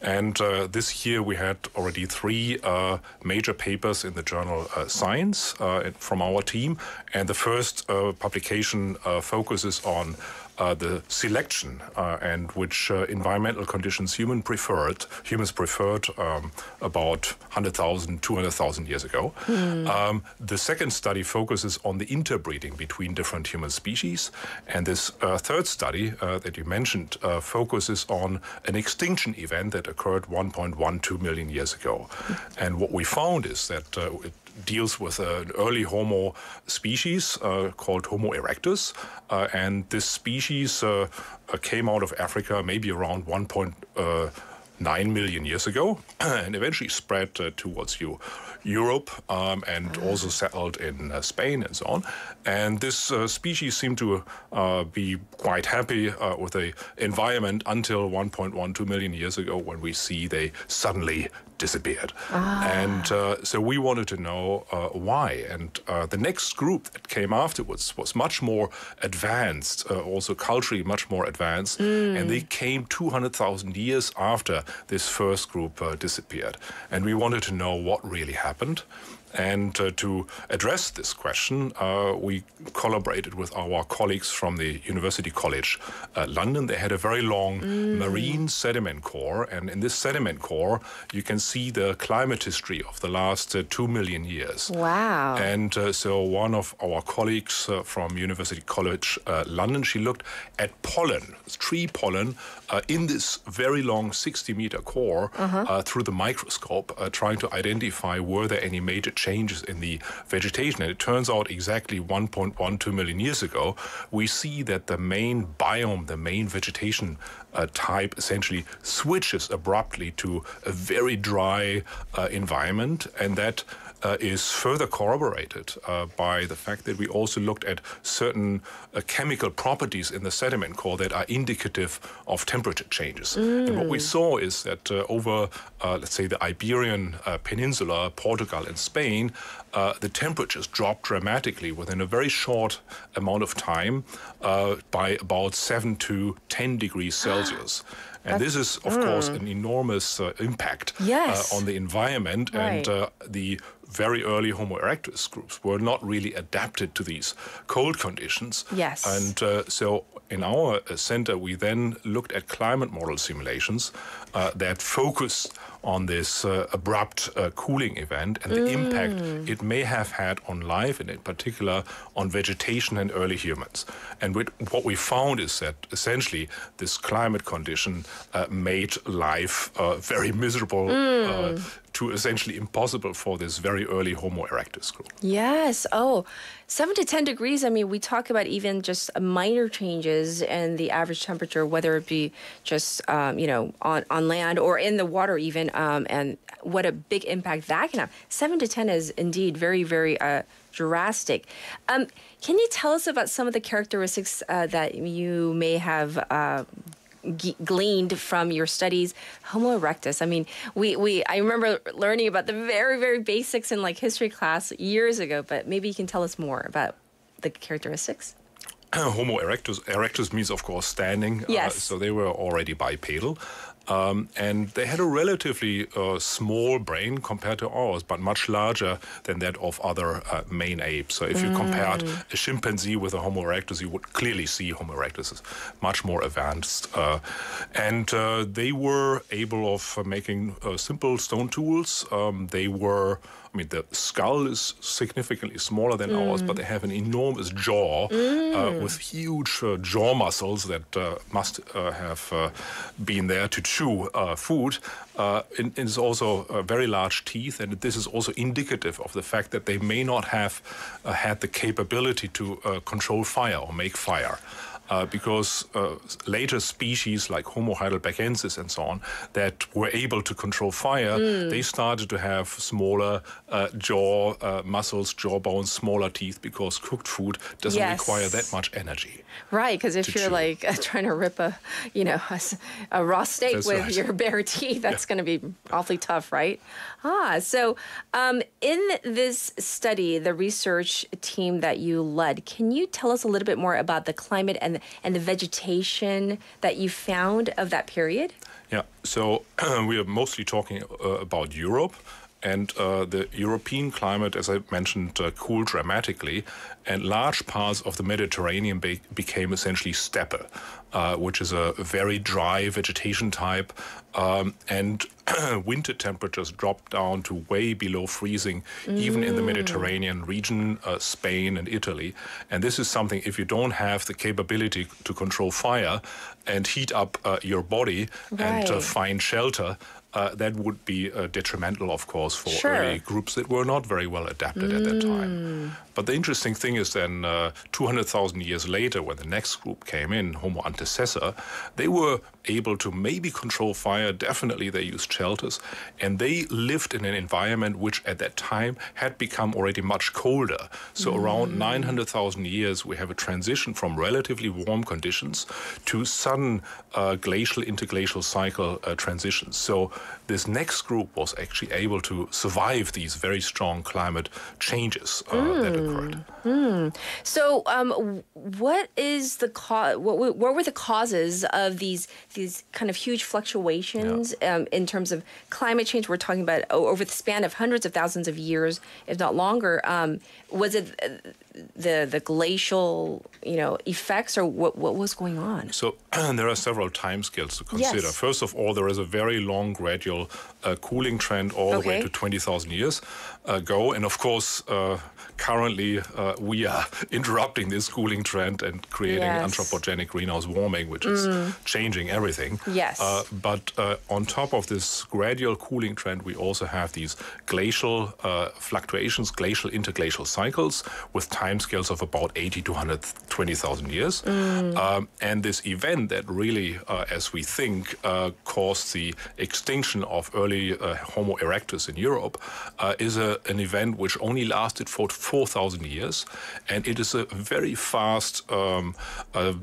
And uh, this year we had already three uh, major papers in the journal uh, Science uh, from our team. And the first uh, publication uh, focuses on the selection uh, and which uh, environmental conditions human preferred, humans preferred um, about 100,000, 200,000 years ago. Hmm. Um, the second study focuses on the interbreeding between different human species. And this uh, third study uh, that you mentioned uh, focuses on an extinction event that occurred 1.12 million years ago. And what we found is that uh, it deals with an early Homo species uh, called Homo erectus. Uh, and this species uh, came out of Africa maybe around 1.9 million years ago and eventually spread uh, towards you. Europe um, and also settled in uh, Spain and so on. And this uh, species seemed to uh, be quite happy uh, with the environment until 1.12 million years ago when we see they suddenly disappeared. Ah. And uh, so we wanted to know uh, why. And uh, the next group that came afterwards was much more advanced, uh, also culturally much more advanced. Mm. And they came 200,000 years after this first group uh, disappeared. And we wanted to know what really happened happened. And uh, to address this question, uh, we collaborated with our colleagues from the University College uh, London. They had a very long Mm. marine sediment core, and in this sediment core, you can see the climate history of the last uh, two million years. Wow. And uh, so one of our colleagues uh, from University College uh, London, she looked at pollen, tree pollen, uh, in this very long 60 meter core Uh-huh. uh, through the microscope, uh, trying to identify were there any major changes in the vegetation. And it turns out exactly 1.12 million years ago, we see that the main biome, the main vegetation uh, type essentially switches abruptly to a very dry uh, environment. And that uh, is further corroborated uh, by the fact that we also looked at certain uh, chemical properties in the sediment core that are indicative of temperature changes. And what we Mm. saw is that uh, over, uh, let's say, the Iberian uh, Peninsula, Portugal, and Spain, uh, the temperatures dropped dramatically within a very short amount of time uh, by about 7 to 10 degrees Celsius. And this is, of course, Mm. an enormous uh, impact Yes. uh, on the environment. And uh, the very early Homo erectus groups were not really adapted to these cold conditions. Yes. And uh, so in our uh, center, we then looked at climate model simulations uh, that focus on this uh, abrupt uh, cooling event and the Mm. impact it may have had on life, and in particular on vegetation and early humans. And with, what we found is that essentially this climate condition uh, made life uh, very miserable. Mm. To essentially impossible for this very early Homo erectus group. Yes. Oh, seven to 10 degrees. I mean, we talk about even just minor changes in the average temperature, whether it be just, um, you know, on, on land or in the water, even, um, and what a big impact that can have. Seven to 10 is indeed very, very uh, drastic. Um, can you tell us about some of the characteristics uh, that you may have? Uh, gleaned from your studies homo erectus i mean we, we i remember learning about the very very basics in like history class years ago but maybe you can tell us more about the characteristics Homo erectus. Erectus means, of course, standing. Yes. Uh, so they were already bipedal. Um, and they had a relatively uh, small brain compared to ours, but much larger than that of other uh, main apes. So if you compared Mm. a chimpanzee with a Homo erectus, you would clearly see Homo erectus is much more advanced. Uh, and uh, they were able of uh, making uh, simple stone tools. Um, they were, I mean, the skull is significantly smaller than ours, Mm. but they have an enormous jaw uh, Mm. with huge uh, jaw muscles that uh, must uh, have uh, been there to chew uh, food. Uh, and and it's also uh, very large teeth, and this is also indicative of the fact that they may not have uh, had the capability to uh, control fire or make fire. Uh, because uh, later species like Homo heidelbergensis and so on that were able to control fire, Mm. they started to have smaller uh, jaw uh, muscles, jaw bones, smaller teeth because cooked food doesn't Yes. require that much energy. right because if you're chew. like trying to rip a you know a, a raw steak That's with right. your bare teeth that's going to be awfully tough right ah so um, in this study the research team that you led can you tell us a little bit more about the climate and and the vegetation that you found of that period Yeah, so we are mostly talking uh, about Europe. And uh, the European climate, as I mentioned, uh, cooled dramatically, and large parts of the Mediterranean be- became essentially steppe, uh, which is a very dry vegetation type. Um, and winter temperatures dropped down to way below freezing, even in the Mm. Mediterranean region, uh, Spain and Italy. And this is something, if you don't have the capability to control fire and heat up uh, your body and uh, find shelter, uh, that would be uh, detrimental, of course, for Sure. early groups that were not very well adapted at that time. Mm. But the interesting thing is then, uh, 200,000 years later, when the next group came in, Homo antecessor, they were able to maybe control fire. Definitely, they used shelters, and they lived in an environment which, at that time, had become already much colder. So, around 900,000 years, we have a transition from relatively warm conditions to sudden uh, glacial interglacial cycle uh, transitions. So, this next group was actually able to survive these very strong climate changes uh, that occurred. Hmm. So, um, what is the cause? What, what were the causes of these these kind of huge fluctuations um, in terms of climate change? We're talking about over the span of hundreds of thousands of years, if not longer. Um, was it the the glacial, you know, effects, or what what was going on? So there are several timescales to consider. Yes. First of all, there is a very long gradual uh, cooling trend all the way to 20,000 years ago. And of course, uh, currently uh, we are interrupting this cooling trend and creating Yes. anthropogenic greenhouse warming, which is Mm. changing everything. Yes. Uh, but uh, on top of this gradual cooling trend, we also have these glacial uh, fluctuations, glacial interglacial cycles with timescales of about 80 to 120,000 years. Mm. Um, and this event that really, uh, as we think, uh, caused the extinction of early uh, Homo erectus in Europe uh, is a, an event which only lasted for 4,000 years. And it is a very fast um, uh,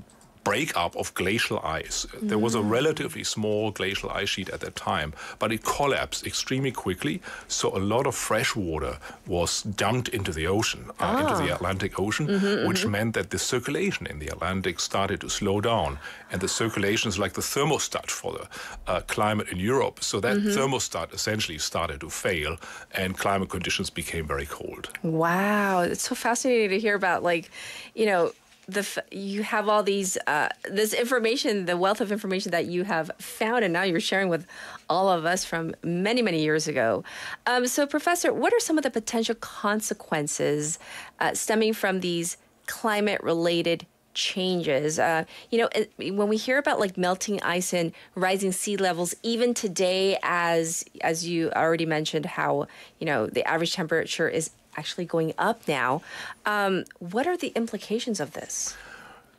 breakup of glacial ice. There was a Mm. relatively small glacial ice sheet at that time, but it collapsed extremely quickly. So a lot of fresh water was dumped into the ocean, uh, into the Ah. Atlantic Ocean, Mhm, which mhm. meant that the circulation in the Atlantic started to slow down. And the circulation is like the thermostat for the uh, climate in Europe. So that Mhm. thermostat essentially started to fail, and climate conditions became very cold. Wow, it's so fascinating to hear about like, you know, the you have all these uh, this information, the wealth of information that you have found, and now you're sharing with all of us from many many years ago. Um, so, Professor, what are some of the potential consequences uh, stemming from these climate related? changes uh, you know it- when we hear about like melting ice and rising sea levels even today as as you already mentioned how you know the average temperature is actually going up now um, what are the implications of this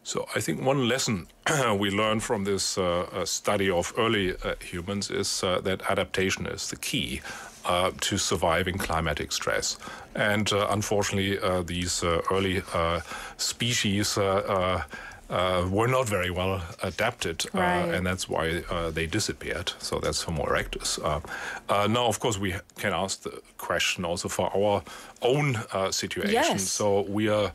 So I think one lesson we learned from this uh, uh, study of early uh, humans is uh, that adaptation is the key uh, to surviving climatic stress. And uh, unfortunately, these early species. Uh, were not very well adapted, uh, Right. and that's why uh, they disappeared. So that's Homo erectus. Uh, uh, now, of course, we can ask the question also for our own uh, situation. Yes. So we are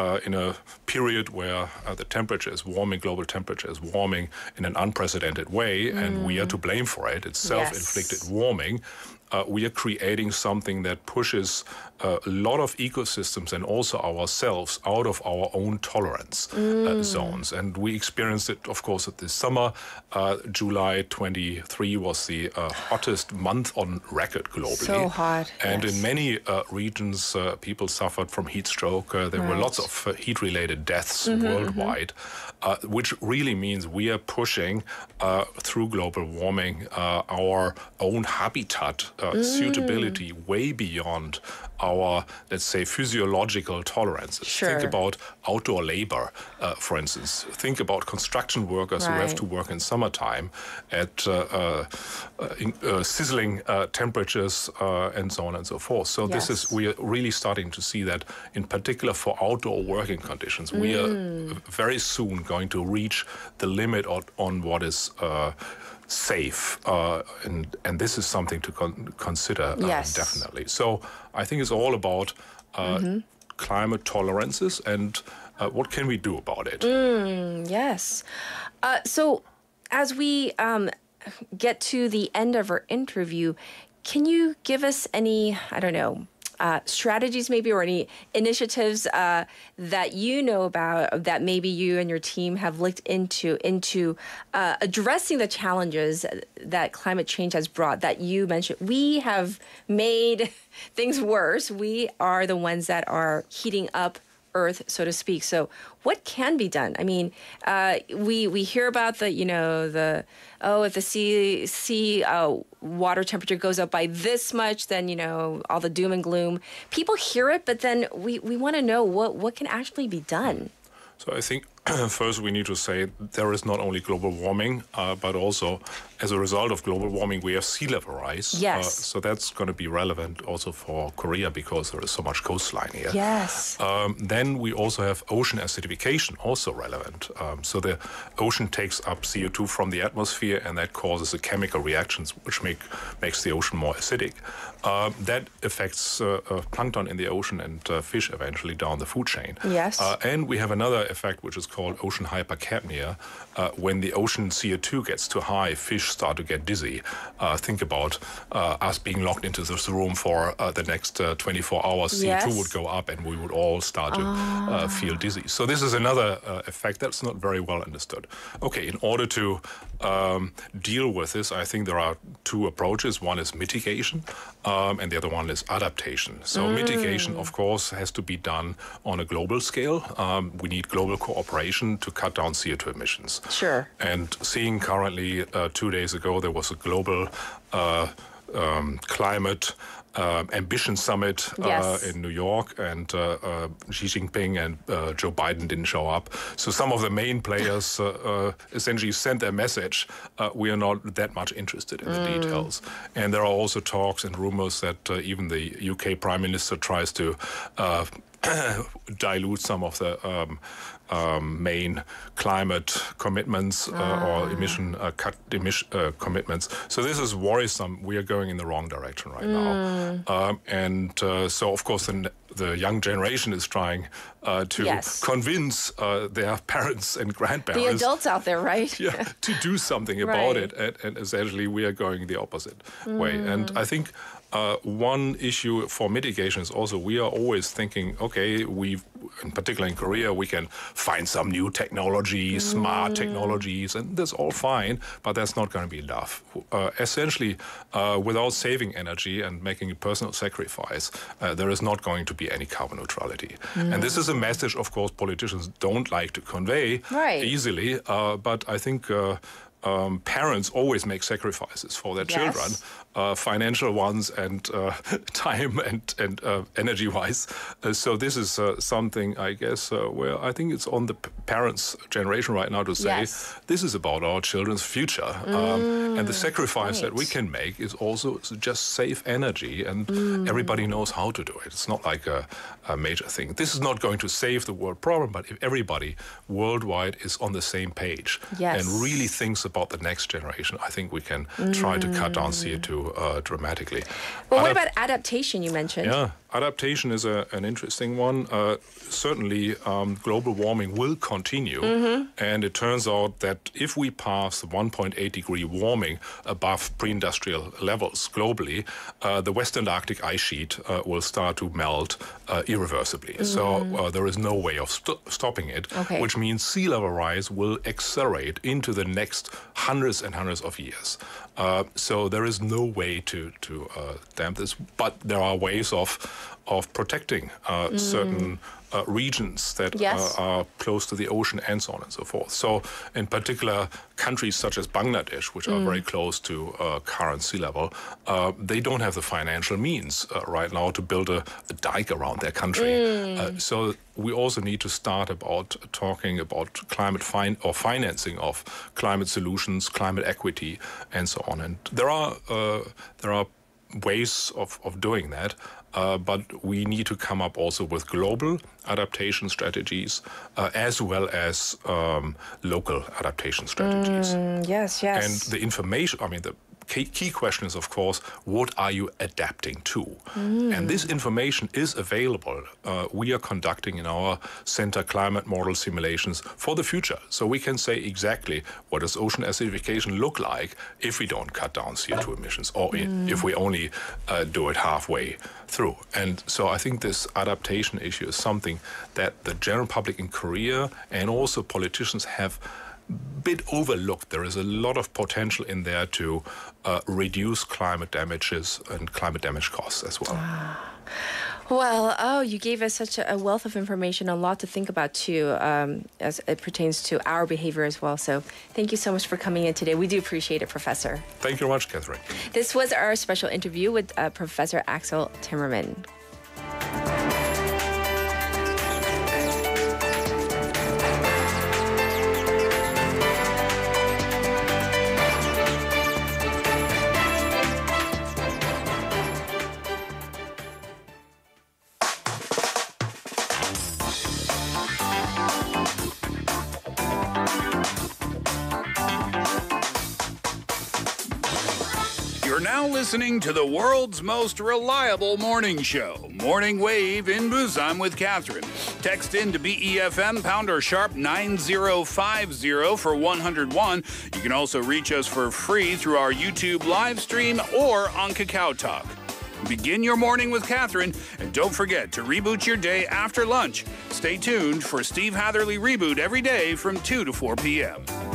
uh, in a period where uh, the temperature is warming, global temperature is warming in an unprecedented way, and we are to blame for it. It's self-inflicted warming. Uh, we are creating something that pushes uh, a lot of ecosystems and also ourselves out of our own tolerance uh, Mm. zones. And we experienced it, of course, this summer. Uh, July 23 was the uh, hottest month on record globally. So hot, And yes. in many uh, regions, uh, people suffered from heat stroke. Uh, there were lots of uh, heat related deaths Mhm, worldwide, uh, which really means we are pushing uh, through global warming uh, our own habitat uh, Mm. suitability way beyond our, let's say, physiological tolerances. Sure. Think about outdoor labor, uh, for instance. Think about construction workers who have to work in summertime at uh, uh, uh, in, uh, sizzling uh, temperatures uh, and so on and so forth. So this is we are really starting to see that, in particular for outdoor working conditions, we are Mm. very soon going to reach the limit on, on what is. Safe uh, and and this is something to con- consider uh, Yes. definitely so i think it's all about uh, Mhm. climate tolerances and uh, what can we do about it Mm, yes. Uh, so, as we um, get to the end of our interview, can you give us any, I don't know, uh, strategies maybe or any initiatives uh, that you know about that maybe you and your team have looked into into uh, addressing the challenges that climate change has brought that you mentioned. We have made things worse. We are the ones that are heating up earth so to speak. So what can be done? I mean uh, we we hear about the you know the oh if the sea sea uh, water temperature goes up by this much then you know all the doom and gloom. People hear it but then we we want to know what what can actually be done. So I think first we need to say there is not only global warming, uh, but also as a result of global warming, we have sea level rise. Yes. Uh, so that's going to be relevant also for Korea because there is so much coastline here. yes Um, then we also have ocean acidification, also relevant. Um, so the ocean takes up CO2 from the atmosphere, and that causes the chemical reactions, which make makes the ocean more acidic. Um, that affects uh, uh, plankton in the ocean and uh, fish eventually down the food chain. Yes. Uh, and we have another effect, which is called ocean hypercapnia. Uh, when the ocean CO2 gets too high, fish start to get dizzy. Uh, think about uh, us being locked into this room for uh, the next uh, 24 hours. CO2 would go up, and we would all start to uh, feel dizzy. So this is another uh, effect that's not very well understood. Okay, in order to um, deal with this, I think there are two approaches. One is mitigation, um, and the other one is adaptation. So Mm. mitigation, of course, has to be done on a global scale. Um, we need global cooperation to cut down CO2 emissions. Sure. And seeing currently, uh, two days ago, there was a global uh, um, climate uh, ambition summit uh, Yes. in New York, and uh, uh, Xi Jinping and uh, Joe Biden didn't show up. So some of the main players essentially sent their message: uh, we are not that much interested in the Mm. details. And there are also talks and rumors that uh, even the UK Prime Minister tries to. Uh, dilute some of the um, um, main climate commitments uh, or Ah. emission uh, cut emission uh, commitments. So this is worrisome. We are going in the wrong direction right now, Mm. um, and uh, so of course the, the young generation is trying uh, to Yes. convince uh, their parents and grandparents, the adults out there right yeah, to do something about Right. it. And, and essentially, we are going the opposite way. And Mm. I think uh, one issue for mitigation is also we are always thinking, okay, we, in particular in Korea, we can find some new technology, smart technologies, and that's all fine, but that's not going to be enough. Uh, essentially, uh, without saving energy and making a personal sacrifice, uh, there is not going to be any carbon neutrality. And this is a message, of course, politicians don't like to convey Right. easily, uh, but I think. Uh, um, parents always make sacrifices for their Yes. children, uh, financial ones and uh, time and and uh, energy wise. Uh, so this is uh, something I guess uh, where I think it's on the p- parents' generation right now to say Yes. this is about our children's future, um, and the Mm, sacrifice that we can make is also just save energy, and Mm. everybody knows how to do it. It's not like a, a major thing. This is not going to save the world problem, but if everybody worldwide is on the same page Yes. and really thinks about the next generation, I think we can try to cut down Mm. CO2 uh, dramatically. Well, what about adaptation you mentioned? yeah, adaptation is a, an interesting one. Uh, certainly, um, global warming will continue. Mhm. And it turns out that if we pass 1.8 degree warming above pre industrial levels globally, uh, the Western Antarctic ice sheet uh, will start to melt uh, irreversibly. So Mhm. uh, there is no way of sto- stopping it, Okay. which means sea level rise will accelerate into the next hundreds and hundreds of years. Uh, so there is no way to to uh, damp this, but there are ways of of protecting uh, Mm. certain uh, regions that Yes. uh, are close to the ocean and so on and so forth. So, in particular, countries such as Bangladesh, which are Mm. very close to uh, current sea level, uh, they don't have the financial means uh, right now to build a, a dike around their country. Mm. Uh, so we also need to start about talking about climate fin- or financing of climate solutions, climate equity, and so on. And there are uh, there are ways of, of doing that. Uh, but we need to come up also with global adaptation strategies uh, as well as um, local adaptation strategies. Mm, yes, yes. And the information, I mean, the key, key question is, of course, what are you adapting to? Mm. And this information is available. Uh, we are conducting in our center climate model simulations for the future. So we can say exactly what does ocean acidification look like if we don't cut down CO2 emissions or Mm. if we only uh, do it halfway through. And so I think this adaptation issue is something that the general public in Korea and also politicians have bit overlooked. There is a lot of potential in there to uh, reduce climate damages and climate damage costs as well. Well, oh, you gave us such a a wealth of information, a lot to think about too, um, as it pertains to our behavior as well. So, thank you so much for coming in today. We do appreciate it, Professor. Thank you very much, Catherine. This was our special interview with uh, Professor Axel Timmermann. To the world's most reliable morning show, Morning Wave in Busan with Catherine. Text in to BEFM pounder sharp 9050 for 101. You can also reach us for free through our YouTube live stream or on Kakao Talk. Begin your morning with Catherine, and don't forget to reboot your day after lunch. Stay tuned for Steve Hatherley Reboot every day from 2 to 4 p.m.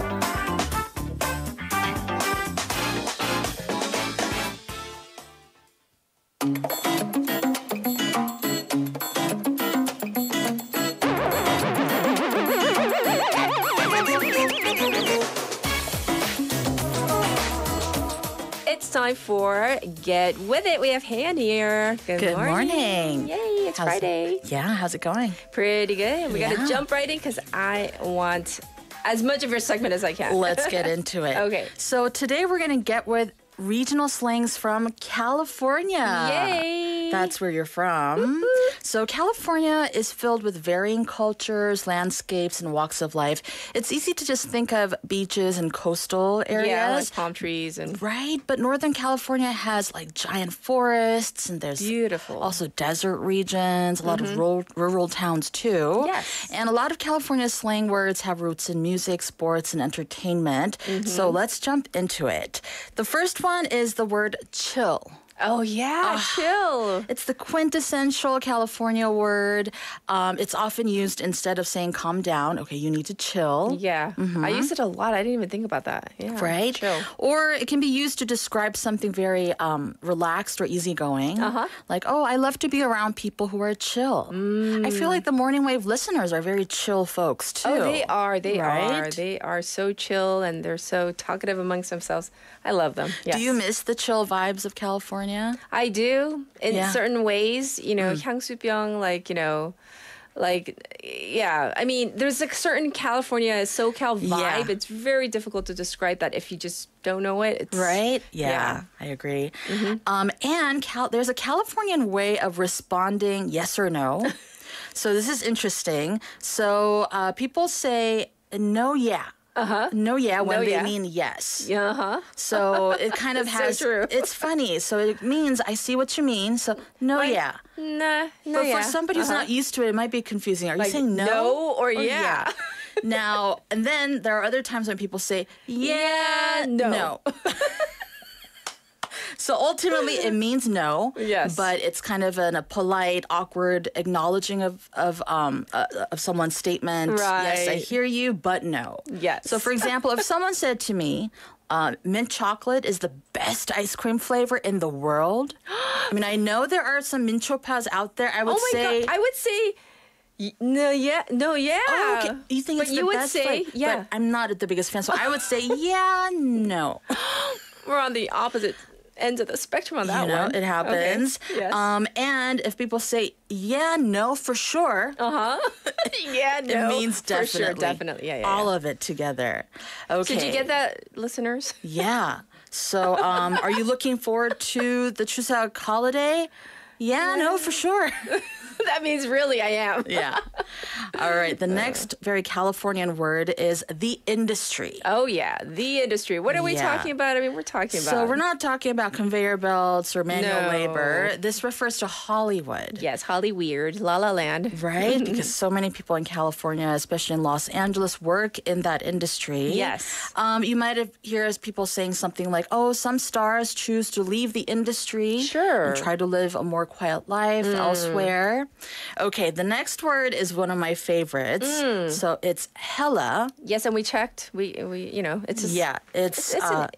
for Get With It. We have Han here. Good, Good morning. Yay, it's How's- Friday. Yeah, how's it going? Pretty good. We got to jump right in because I want as much of your segment as I can. Let's get into it. Okay. So today we're going to get with regional slangs from California. Yay. That's where you're from. So California is filled with varying cultures, landscapes, and walks of life. It's easy to just think of beaches and coastal areas. Yeah, like palm trees and Right, but Northern California has like giant forests and there's beautiful also desert regions, a lot Mhm. of rural, rural towns too. Yes. And a lot of California slang words have roots in music, sports, and entertainment. So Mhm. let's jump into it. The first one is the word chill. Oh yeah, chill. It's the quintessential California word. Um, it's often used instead of saying calm down. Okay, you need to chill. Yeah, I Mhm. use it a lot. I didn't even think about that. Yeah, Right? Chill. Or it can be used to describe something very um, relaxed or easygoing. Uh-huh. Like, oh, I love to be around people who are chill. I feel like the Morning Wave listeners are very chill folks, too. Oh, they are. They are. They are so chill and they're so talkative amongst themselves. I love them. Do you miss the chill vibes of California? California? I do in yeah. certain ways. You know, mm. Hyangsubyeong, like you know, like yeah. I mean, there's a certain California SoCal vibe. Yeah. It's very difficult to describe that if you just don't know it. It's, right? Yeah, yeah, I agree. Mm-hmm. Um, and Cal- there's a Californian way of responding yes or no. so this is interesting. So uh, people say no, yeah uh-huh. No, yeah, when No, they yeah. mean yes. Uh-huh. So it kind of so has. true. It's funny. So it means I see what you mean. So no, Like, yeah. Nah, no, but yeah. for somebody who's Uh-huh. not used to it, it might be confusing. Are Like, you saying no, no or yeah? now, and then there are other times when people say yeah, Yeah, no. no. So ultimately, it means no. Yes. But it's kind of an, a polite, awkward acknowledging of of um uh, of someone's statement. Right. Yes, I hear you, but no. Yes. So, for example, if someone said to me, uh, "Mint chocolate is the best ice cream flavor in the world," I mean, I know there are some mint chopas out there. I would say oh my say. god! I would say no, yeah, no, yeah. Oh, okay. You think but it's you the would best say flavor, yeah. But I'm not the biggest fan, so I would say yeah, no. We're on the opposite ends of the spectrum on that you know, one. it happens. Okay. Yes. Um, and if people say yeah, no, for sure, uh huh. yeah, no. it means for definitely, sure, definitely. Yeah, yeah. all yeah. of it together. Okay. Did you get that, listeners? Yeah. So, um, are you looking forward to the Chuseok holiday? Yeah, no, for sure. that means really I am. yeah. All right. The next very Californian word is the industry. Oh yeah, the industry. What are we Yeah. talking about? I mean, we're talking about. So we're not talking about conveyor belts or manual No. labor. This refers to Hollywood. Yes, Holly Weird, La La Land. Right? because so many people in California, especially in Los Angeles, work in that industry. Yes. Um, you might have hear as people saying something like, "Oh, some stars choose to leave the industry, Sure. and try to live a more quiet life Mm. elsewhere." Okay, the next word is one of my favorites. Mm. So it's hella. Yes, and we checked. We we you know it's just, yeah, it's. it's an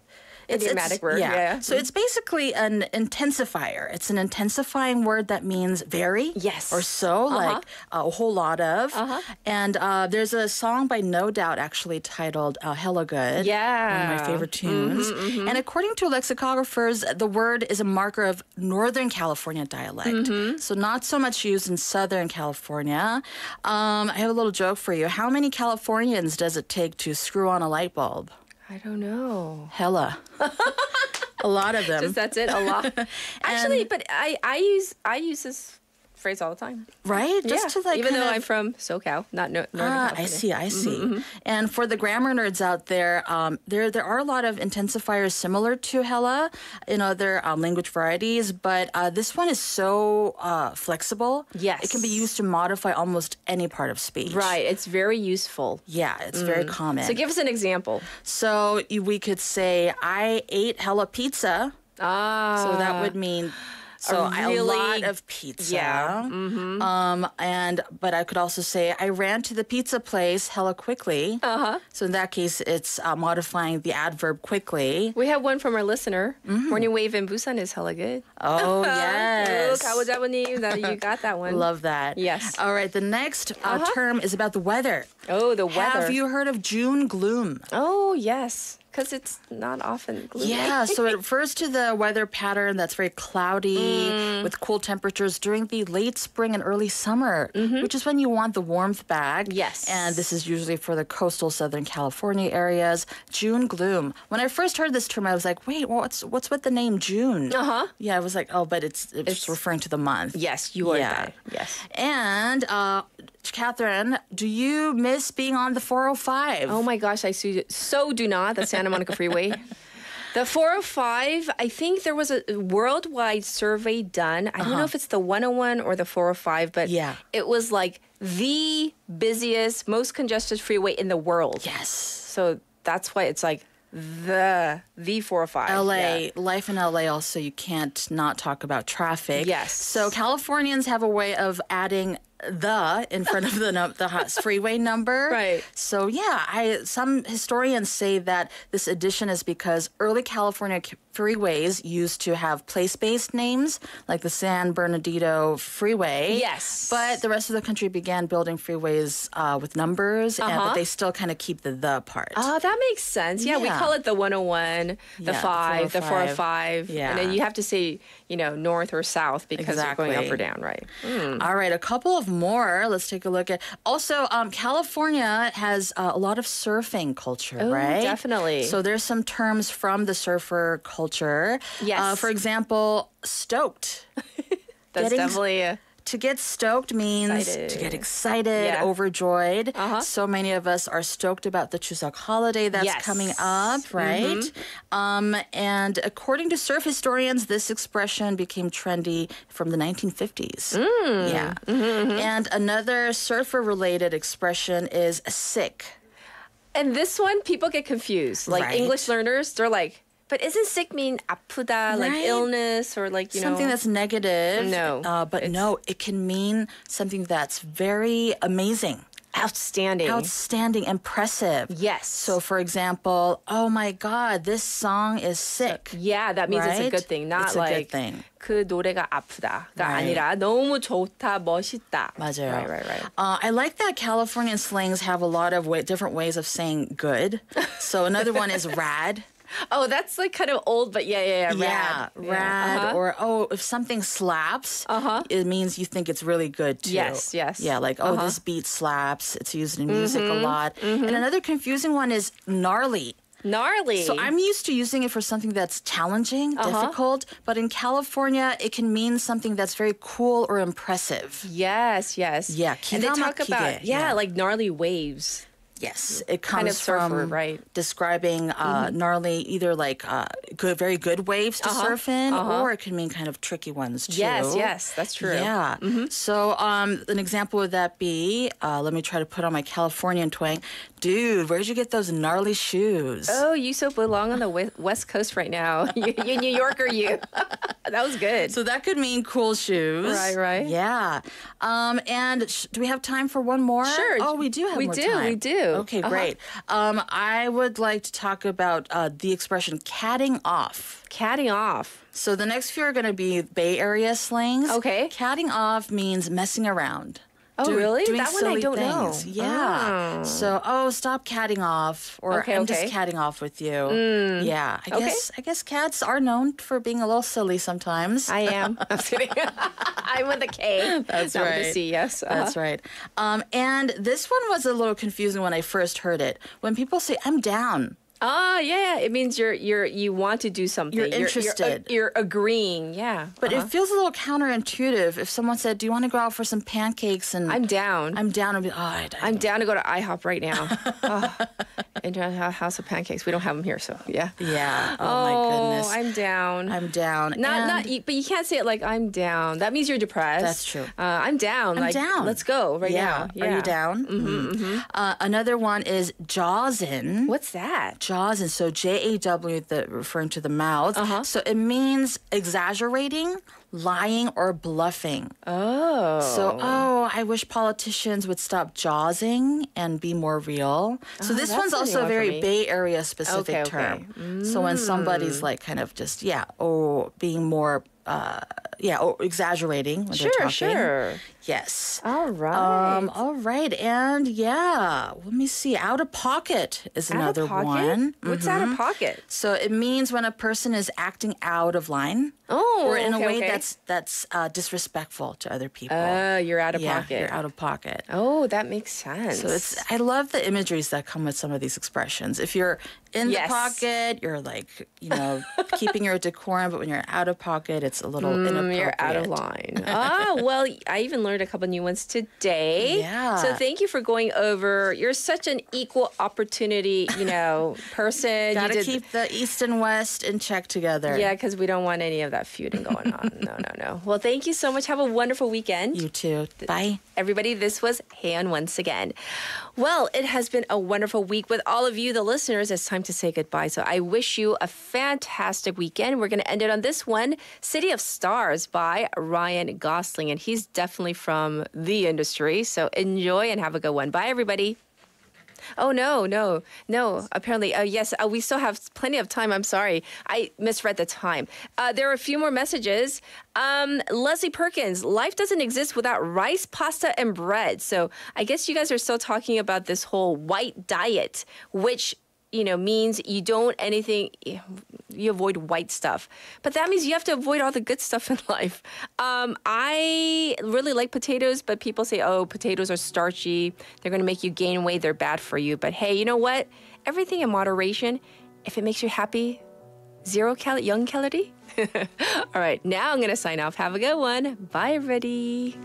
uh, idiomatic word, yeah. So it's basically an intensifier. It's an intensifying word that means very. Yes. Or so, Uh-huh. like a whole lot of. Uh-huh. And uh, there's a song by No Doubt actually titled uh, Hella Good. One of my favorite tunes. Mhm, mhm. And according to lexicographers, the word is a marker of Northern California dialect. Mm-hmm. So not so much used in Southern California. Um, I have a little joke for you. How many Californians does it take to screw on a light bulb? I don't know. Hella. a lot of them. Just that's it. A lot. Actually, but I I use I use this phrase all the time. Right? Just yeah. to like even though of- I'm from SoCal, not no, Northern Ah, California. I see, I see. Mhm, mhm. And for the grammar nerds out there, um, there there are a lot of intensifiers similar to hella in other um, language varieties, but uh, this one is so uh, flexible. Yes. it can be used to modify almost any part of speech. Right. It's very useful. Yeah, it's very Mm. common. So give us an example. So we could say, "I ate hella pizza." Ah. So that would mean. So really- a lot of pizza. Yeah. Mhm. Um, and but I could also say I ran to the pizza place hella quickly. Uh huh. So in that case, it's uh, modifying the adverb quickly. We have one from our listener. Morning Wave in Busan is hella good. Oh yes. Look, how was that one? You that you got that one. Love that. Yes. All right. The next uh, Uh-huh. term is about the weather. Oh, the weather. Have you heard of June gloom? Oh yes, because it's not often gloomy. Yeah, so it refers to the weather pattern that's very cloudy Mm. with cool temperatures during the late spring and early summer, which is when you want the warmth back. Mm-hmm. Yes. And this is usually for the coastal Southern California areas. June gloom. When I first heard this term, I was like, wait, what's what's with the name June? Uh huh. Yeah, I was like, oh, but it's it's, referring to the month. Yes, you are Yeah. right. Yes. And uh, Catherine, do you miss being on the 405? Oh my gosh, I so do not. The Santa Monica Freeway. The 405, I think there was a worldwide survey done. I don't know Uh-huh. if it's the 101 or the 405, but Yeah. it was like the busiest, most congested freeway in the world. Yes. So that's why it's like the the 405. LA, yeah. life in LA also, you can't not talk about traffic. Yes. So Californians have a way of adding the in front of the num- the freeway number. Right. So yeah, I some historians say that this addition is because early California freeways used to have place-based names like the San Bernardino Freeway. Yes. But the rest of the country began building freeways uh, with numbers, Uh-huh. but they still kind of keep the the part. Oh, that makes sense. Yeah, we call it the 101, the Yeah, 5, the 405. 405. Yeah. And then you have to say, you know, north or south because you're going up or down, right? Mm. All right, a couple of more. Let's take a look at. Also, um, California has uh, a lot of surfing culture, Oh, right? definitely. So there's some terms from the surfer culture. Yes. Uh, for example, stoked. That's Getting- definitely To get stoked means to get excited, Yeah. Uh-huh. overjoyed. So many of us are stoked about the Chuseok holiday that's Yes. coming up, right? Mhm. Um, and according to surf historians, this expression became trendy from the 1950s. Mm. Yeah. Mm-hmm, And another surfer-related expression is sick. And this one, people get confused. Like Right. English learners, they're like, but isn't sick mean 아프다, like Right. illness or like, you something know? that's negative. No, Uh, but no, it can mean something that's very amazing. Outstanding. Outstanding, impressive. Yes. So, for example, oh my God, this song is sick. Yeah, that means it's a Right? good thing. Not It's a like good thing. 그 노래가 아프다가 Right. 아니라 너무 좋다, 멋있다. 맞아요. Right, right, right. Uh, I like that Californian slangs have a lot of way, different ways of saying good. So another one is rad. Oh, that's like kind of old, but yeah, yeah, yeah. Rad. Yeah, rad. Uh-huh. Or oh, if something slaps, uh-huh. it means you think it's really good too. Yes, yes. Yeah, like oh, uh-huh. this beat slaps. It's used in music mm-hmm. a lot. Mm-hmm. And another confusing one is gnarly. Gnarly. So I'm used to using it for something that's challenging, uh-huh. difficult, but in California, it can mean something that's very cool or impressive. Yes, yes. Yeah, and they talk about yeah, yeah, like gnarly waves. Yes, it Kind comes of surfer, from right? describing uh, Mhm. gnarly, either like uh, good, very good waves to Uh-huh, surf in, uh-huh. or it can mean kind of tricky ones too. Yes, yes, that's true. Yeah. So um, an example would that be? Uh, let me try to put on my Californian twang. Dude, where'd you get those gnarly shoes? Oh, you so belong on the West Coast right now. you, you New Yorker, you. that was good. So that could mean cool shoes. Right, right. Yeah. Um, and sh- do we have time for one more? Sure. Oh, we do have We more do, time. we do. Okay, Uh-huh. great. Um, I would like to talk about uh, the expression catting off. Catting off. So the next few are going to be Bay Area slangs. Okay. Catting off means messing around. Oh, really? That one I don't know. Yeah. Oh. So, oh, stop catting off, or Okay, I'm okay. just catting off with you. Mm. Yeah. I Okay. guess I guess cats are known for being a little silly sometimes. I am. I'm kidding. I'm with a K. That's not right. with a C, yes. Uh-huh. That's right. Um, and this one was a little confusing when I first heard it. When people say, I'm down. Ah, yeah. It means you're you're you want to do something. You're You're, interested. you're, agreeing. Yeah. But Uh-huh. it feels a little counterintuitive if someone said, Do you want to go out for some pancakes? And I'm down. I'm down. Be, oh, I, I'm down to go to IHOP right now. oh, into a house of pancakes. We don't have them here, so yeah. Yeah. Oh, my goodness. I'm down. I'm down. Not And- not. But you can't say it like I'm down. That means you're depressed. That's true. Uh, I'm down. I'm like, down. Let's go right yeah. now. Are you down? Mm-hmm, mm-hmm. Uh, another one is jawsin. What's that? Jawsin. So J A W, the referring to the mouth. Uh-huh. So it means exaggerating, lying, or bluffing. Oh. So, oh, I wish politicians would stop jawsing and be more real. So Oh, this one's also a very. Bay Area specific Okay, okay. term. So when somebody's Mm. like kind of just yeah, or being more uh, yeah, or exaggerating when Sure, they're talking. sure. Yes. All right. Um, all right, and yeah, let me see. Out of pocket is Out of another pocket? one. What's out of Mhm. pocket? So it means when a person is acting out of line. Oh, or in okay, a way okay. that's that's uh, disrespectful to other people. Oh, you're out of yeah, pocket. You're out of pocket. Oh, that makes sense. So it's I love the imageries that come with some of these expressions. If you're in Yes. the pocket, you're like, you know, keeping your decorum, but when you're out of pocket, it's a little Mm, inappropriate. You're out of line. ah, well, I even learned a couple new ones today. Yeah. So thank you for going over. You're such an equal opportunity, you know, person. Gotta did- keep the east and west in check together. Yeah, because we don't want any of that feuding going on. no, no, no. Well, thank you so much. Have a wonderful weekend. You too. Bye. Everybody, this was Heian once again. Well, it has been a wonderful week with all of you, the listeners. It's time to say goodbye. So I wish you a fantastic weekend. We're going to end it on this one City of Stars by Ryan Gosling. And he's definitely from the industry. So enjoy and have a good one. Bye, everybody. Oh no, no, no. Apparently, uh, yes, uh, we still have plenty of time. I'm sorry, I misread the time. Uh, there are a few more messages. Um, Leslie Perkins, life doesn't exist without rice, pasta, and bread. So I guess you guys are still talking about this whole white diet, which you know means you don't anything you avoid white stuff. But that means you have to avoid all the good stuff in life. Um, i really like potatoes but people say oh potatoes are starchy. They're going to make you gain weight. They're bad for you. But hey you know what? Everything in moderation if it makes you happy zero cal young calorie? All right now i'm going to sign off. Have a good one. Bye everybody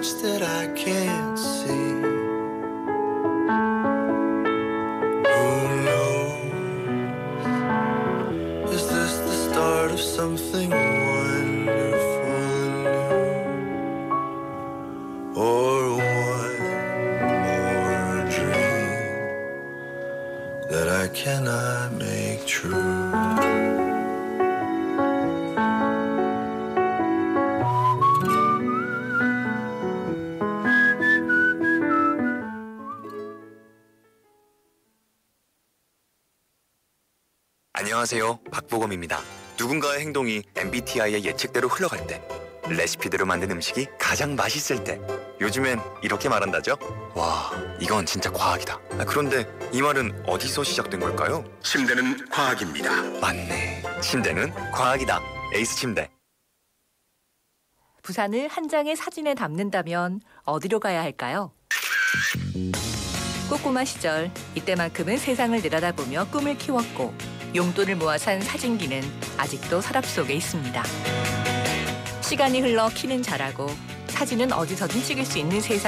much that I can't 안녕하세요. 박보검입니다. 누군가의 행동이 MBTI의 예측대로 흘러갈 때, 레시피대로 만든 음식이 가장 맛있을 때, 요즘엔 이렇게 말한다죠? 와, 이건 진짜 과학이다. 아, 그런데 이 말은 어디서 시작된 걸까요? 침대는 과학입니다. 맞네. 침대는 과학이다. 에이스 침대. 부산을 한 장의 사진에 담는다면 어디로 가야 할까요? 꼬꼬마 시절 이때만큼은 세상을 내려다보며 꿈을 키웠고 용돈을 모아 산 사진기는 아직도 서랍 속에 있습니다. 시간이 흘러 키는 자라고 사진은 어디서든 찍을 수 있는 세상이